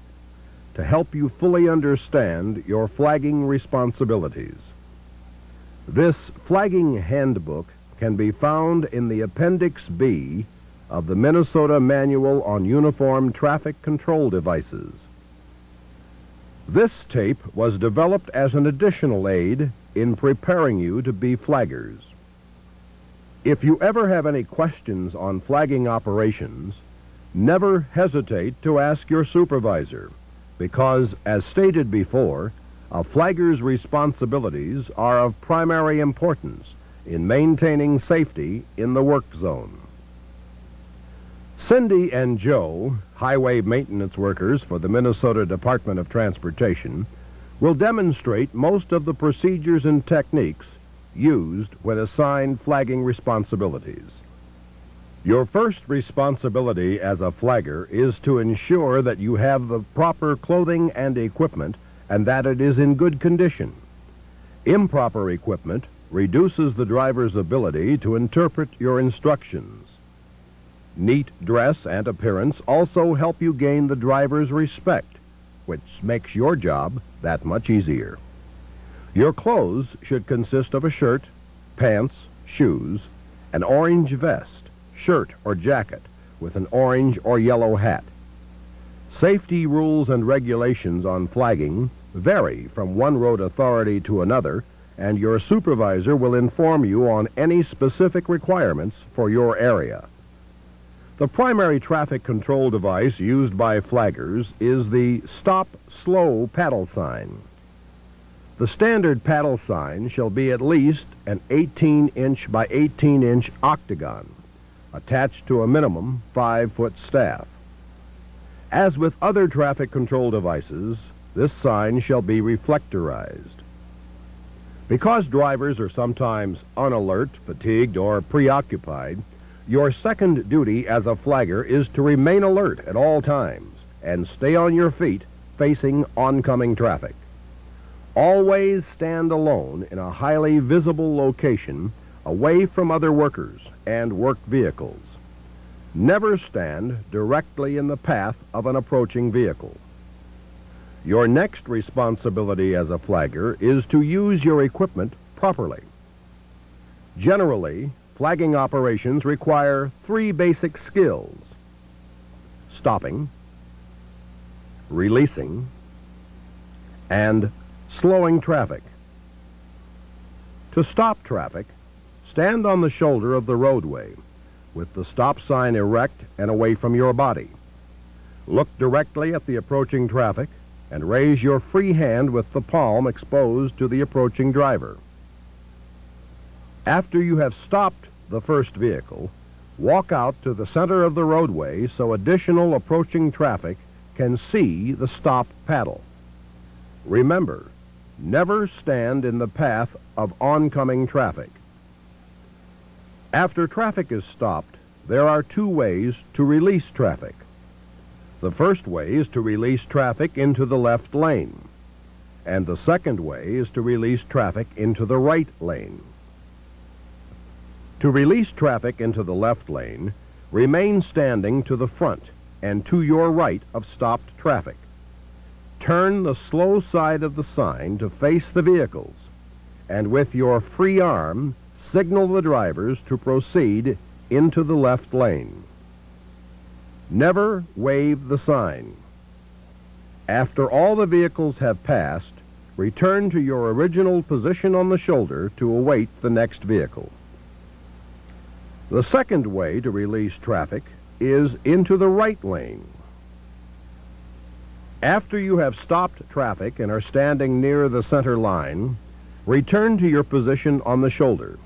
to help you fully understand your flagging responsibilities. This flagging handbook can be found in the Appendix B of the Minnesota Manual on Uniform Traffic Control Devices. This tape was developed as an additional aid in preparing you to be flaggers. If you ever have any questions on flagging operations, never hesitate to ask your supervisor because, as stated before, a flagger's responsibilities are of primary importance in maintaining safety in the work zone. Cindy and Joe, highway maintenance workers for the Minnesota Department of Transportation, will demonstrate most of the procedures and techniques used when assigned flagging responsibilities. Your first responsibility as a flagger is to ensure that you have the proper clothing and equipment and that it is in good condition. Improper equipment reduces the driver's ability to interpret your instructions. Neat dress and appearance also help you gain the driver's respect, which makes your job that much easier. Your clothes should consist of a shirt, pants, shoes, an orange vest, shirt or jacket with an orange or yellow hat. Safety rules and regulations on flagging vary from one road authority to another, and your supervisor will inform you on any specific requirements for your area. The primary traffic control device used by flaggers is the Stop Slow paddle sign. The standard paddle sign shall be at least an 18-inch by 18-inch octagon attached to a minimum 5-foot staff. As with other traffic control devices, this sign shall be reflectorized. Because drivers are sometimes unalert, fatigued, or preoccupied, your second duty as a flagger is to remain alert at all times and stay on your feet facing oncoming traffic. Always stand alone in a highly visible location away from other workers and work vehicles. Never stand directly in the path of an approaching vehicle. Your next responsibility as a flagger is to use your equipment properly. Generally, flagging operations require three basic skills. Stopping, releasing, and slowing traffic. To stop traffic, Stand on the shoulder of the roadway with the stop sign erect and away from your body. Look directly at the approaching traffic and raise your free hand with the palm exposed to the approaching driver. After you have stopped the first vehicle, walk out to the center of the roadway so additional approaching traffic can see the stop paddle. Remember, never stand in the path of oncoming traffic. After traffic is stopped, there are two ways to release traffic. The first way is to release traffic into the left lane, and the second way is to release traffic into the right lane. To release traffic into the left lane, remain standing to the front and to your right of stopped traffic. Turn the slow side of the sign to face the vehicles, and with your free arm, signal the drivers to proceed into the left lane. Never wave the sign. After all the vehicles have passed, return to your original position on the shoulder to await the next vehicle. The second way to release traffic is into the right lane. After you have stopped traffic and are standing near the center line, return to your position on the shoulder.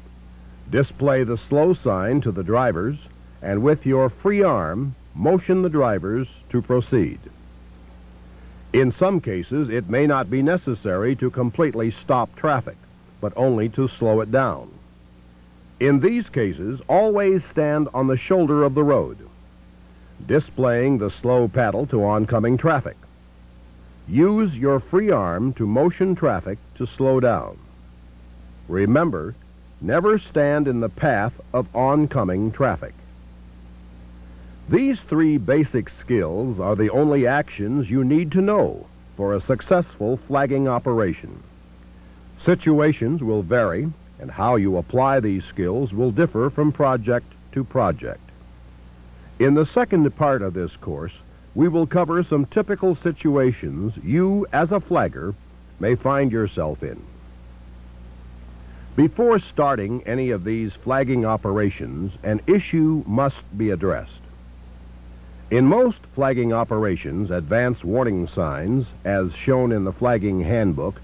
Display the slow sign to the drivers, and with your free arm, motion the drivers to proceed. In some cases, it may not be necessary to completely stop traffic, but only to slow it down. In these cases, always stand on the shoulder of the road, displaying the slow paddle to oncoming traffic. Use your free arm to motion traffic to slow down. Remember, Never stand in the path of oncoming traffic. These three basic skills are the only actions you need to know for a successful flagging operation. Situations will vary, and how you apply these skills will differ from project to project. In the second part of this course, we will cover some typical situations you, as a flagger, may find yourself in. Before starting any of these flagging operations, an issue must be addressed. In most flagging operations, advance warning signs, as shown in the flagging handbook,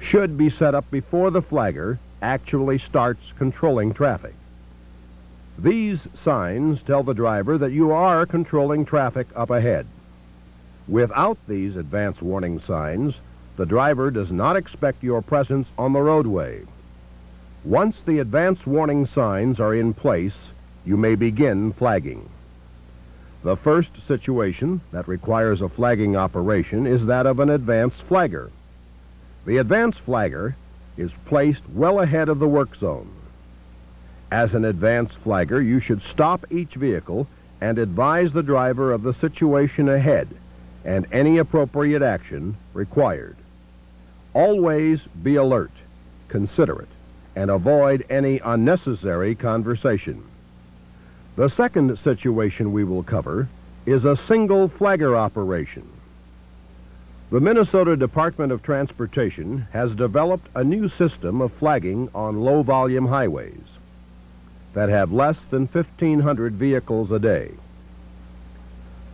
should be set up before the flagger actually starts controlling traffic. These signs tell the driver that you are controlling traffic up ahead. Without these advance warning signs, the driver does not expect your presence on the roadway. Once the advance warning signs are in place, you may begin flagging. The first situation that requires a flagging operation is that of an advance flagger. The advance flagger is placed well ahead of the work zone. As an advance flagger, you should stop each vehicle and advise the driver of the situation ahead and any appropriate action required. Always be alert, considerate, and avoid any unnecessary conversation. The second situation we will cover is a single flagger operation. The Minnesota Department of Transportation has developed a new system of flagging on low-volume highways that have less than 1,500 vehicles a day.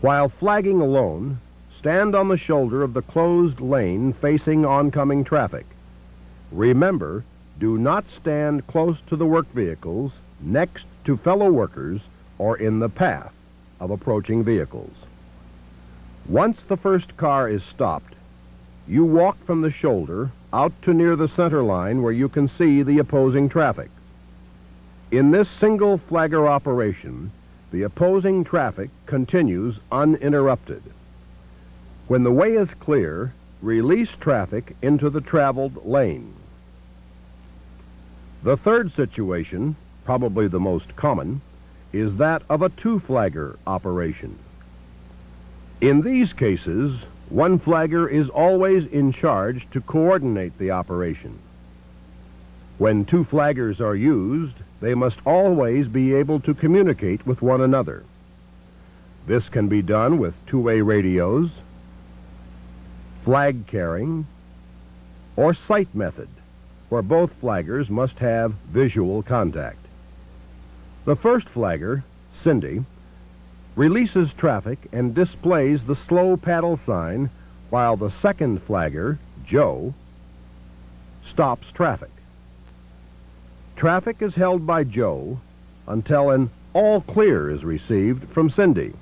While flagging alone, stand on the shoulder of the closed lane facing oncoming traffic. Remember, do not stand close to the work vehicles next to fellow workers or in the path of approaching vehicles. Once the first car is stopped, you walk from the shoulder out to near the center line where you can see the opposing traffic. In this single flagger operation, the opposing traffic continues uninterrupted. When the way is clear, release traffic into the traveled lane. The third situation, probably the most common, is that of a two-flagger operation. In these cases, one flagger is always in charge to coordinate the operation. When two flaggers are used, they must always be able to communicate with one another. This can be done with two-way radios, flag carrying, or sight method, where both flaggers must have visual contact. The first flagger, Cindy, releases traffic and displays the slow paddle sign while the second flagger, Joe, stops traffic. Traffic is held by Joe until an all clear is received from Cindy,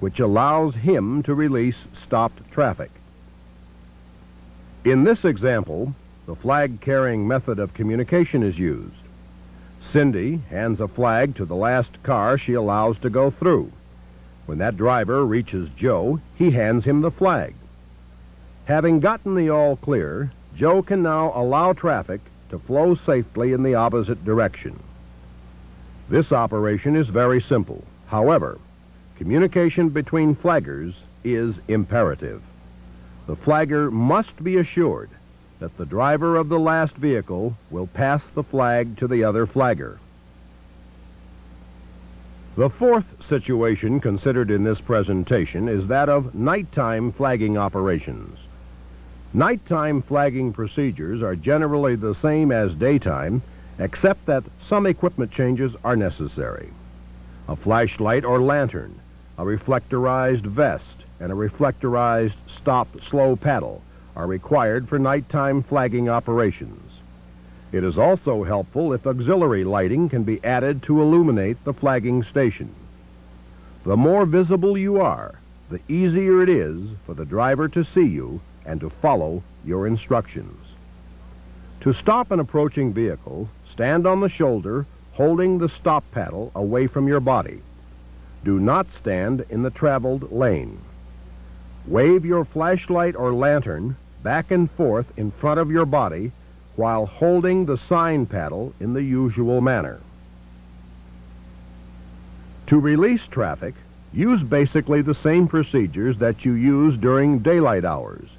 which allows him to release stopped traffic. In this example, the flag-carrying method of communication is used. Cindy hands a flag to the last car she allows to go through. When that driver reaches Joe, he hands him the flag. Having gotten the all clear, Joe can now allow traffic to flow safely in the opposite direction. This operation is very simple. However, communication between flaggers is imperative. The flagger must be assured that the driver of the last vehicle will pass the flag to the other flagger. The fourth situation considered in this presentation is that of nighttime flagging operations. Nighttime flagging procedures are generally the same as daytime, except that some equipment changes are necessary. A flashlight or lantern, a reflectorized vest, and a reflectorized stop slow paddle are required for nighttime flagging operations. It is also helpful if auxiliary lighting can be added to illuminate the flagging station. The more visible you are, the easier it is for the driver to see you and to follow your instructions. To stop an approaching vehicle, stand on the shoulder holding the stop paddle away from your body. Do not stand in the traveled lane. Wave your flashlight or lantern back and forth in front of your body while holding the sign paddle in the usual manner. To release traffic, use basically the same procedures that you use during daylight hours.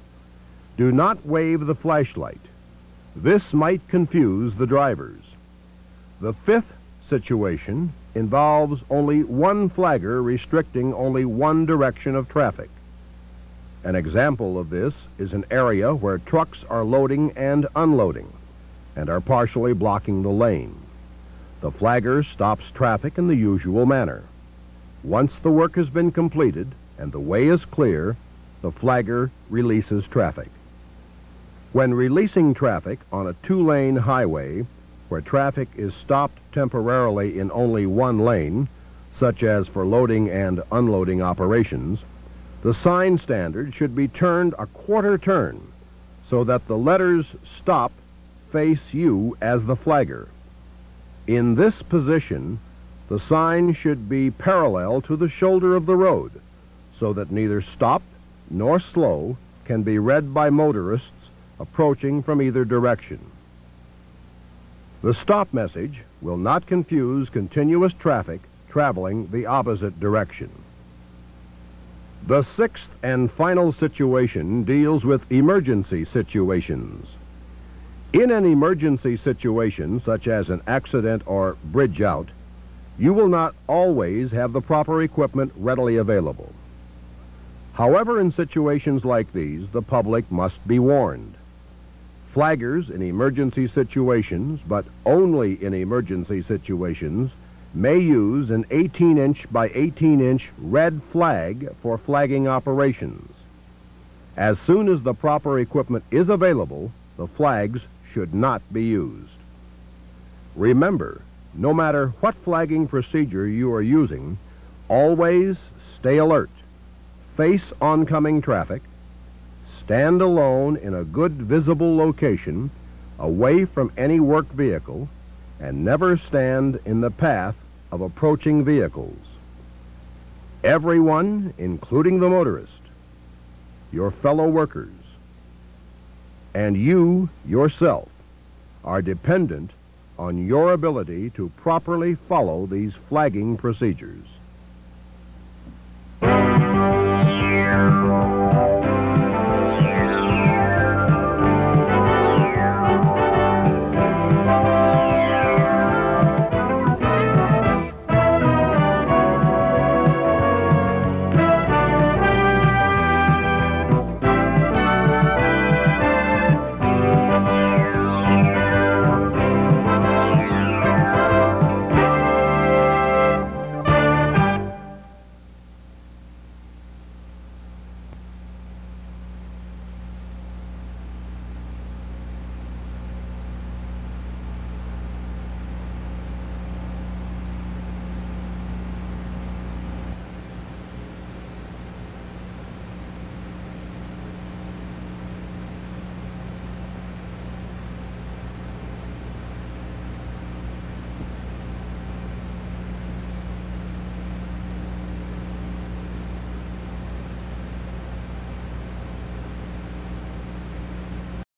Do not wave the flashlight. This might confuse the drivers. The fifth situation involves only one flagger restricting only one direction of traffic. An example of this is an area where trucks are loading and unloading and are partially blocking the lane. The flagger stops traffic in the usual manner. Once the work has been completed and the way is clear, the flagger releases traffic. When releasing traffic on a two-lane highway where traffic is stopped temporarily in only one lane, such as for loading and unloading operations, the sign standard should be turned a quarter turn so that the letters stop face you as the flagger. In this position, the sign should be parallel to the shoulder of the road so that neither stop nor slow can be read by motorists approaching from either direction. The stop message will not confuse continuous traffic traveling the opposite direction. The sixth and final situation deals with emergency situations. In an emergency situation, such as an accident or bridge out, you will not always have the proper equipment readily available. However, in situations like these, the public must be warned. Flaggers in emergency situations, but only in emergency situations, may use an 18-inch by 18-inch red flag for flagging operations. As soon as the proper equipment is available, the flags should not be used. Remember, no matter what flagging procedure you are using, always stay alert, face oncoming traffic, Stand alone in a good visible location, away from any work vehicle, and never stand in the path of approaching vehicles. Everyone, including the motorist, your fellow workers, and you yourself are dependent on your ability to properly follow these flagging procedures.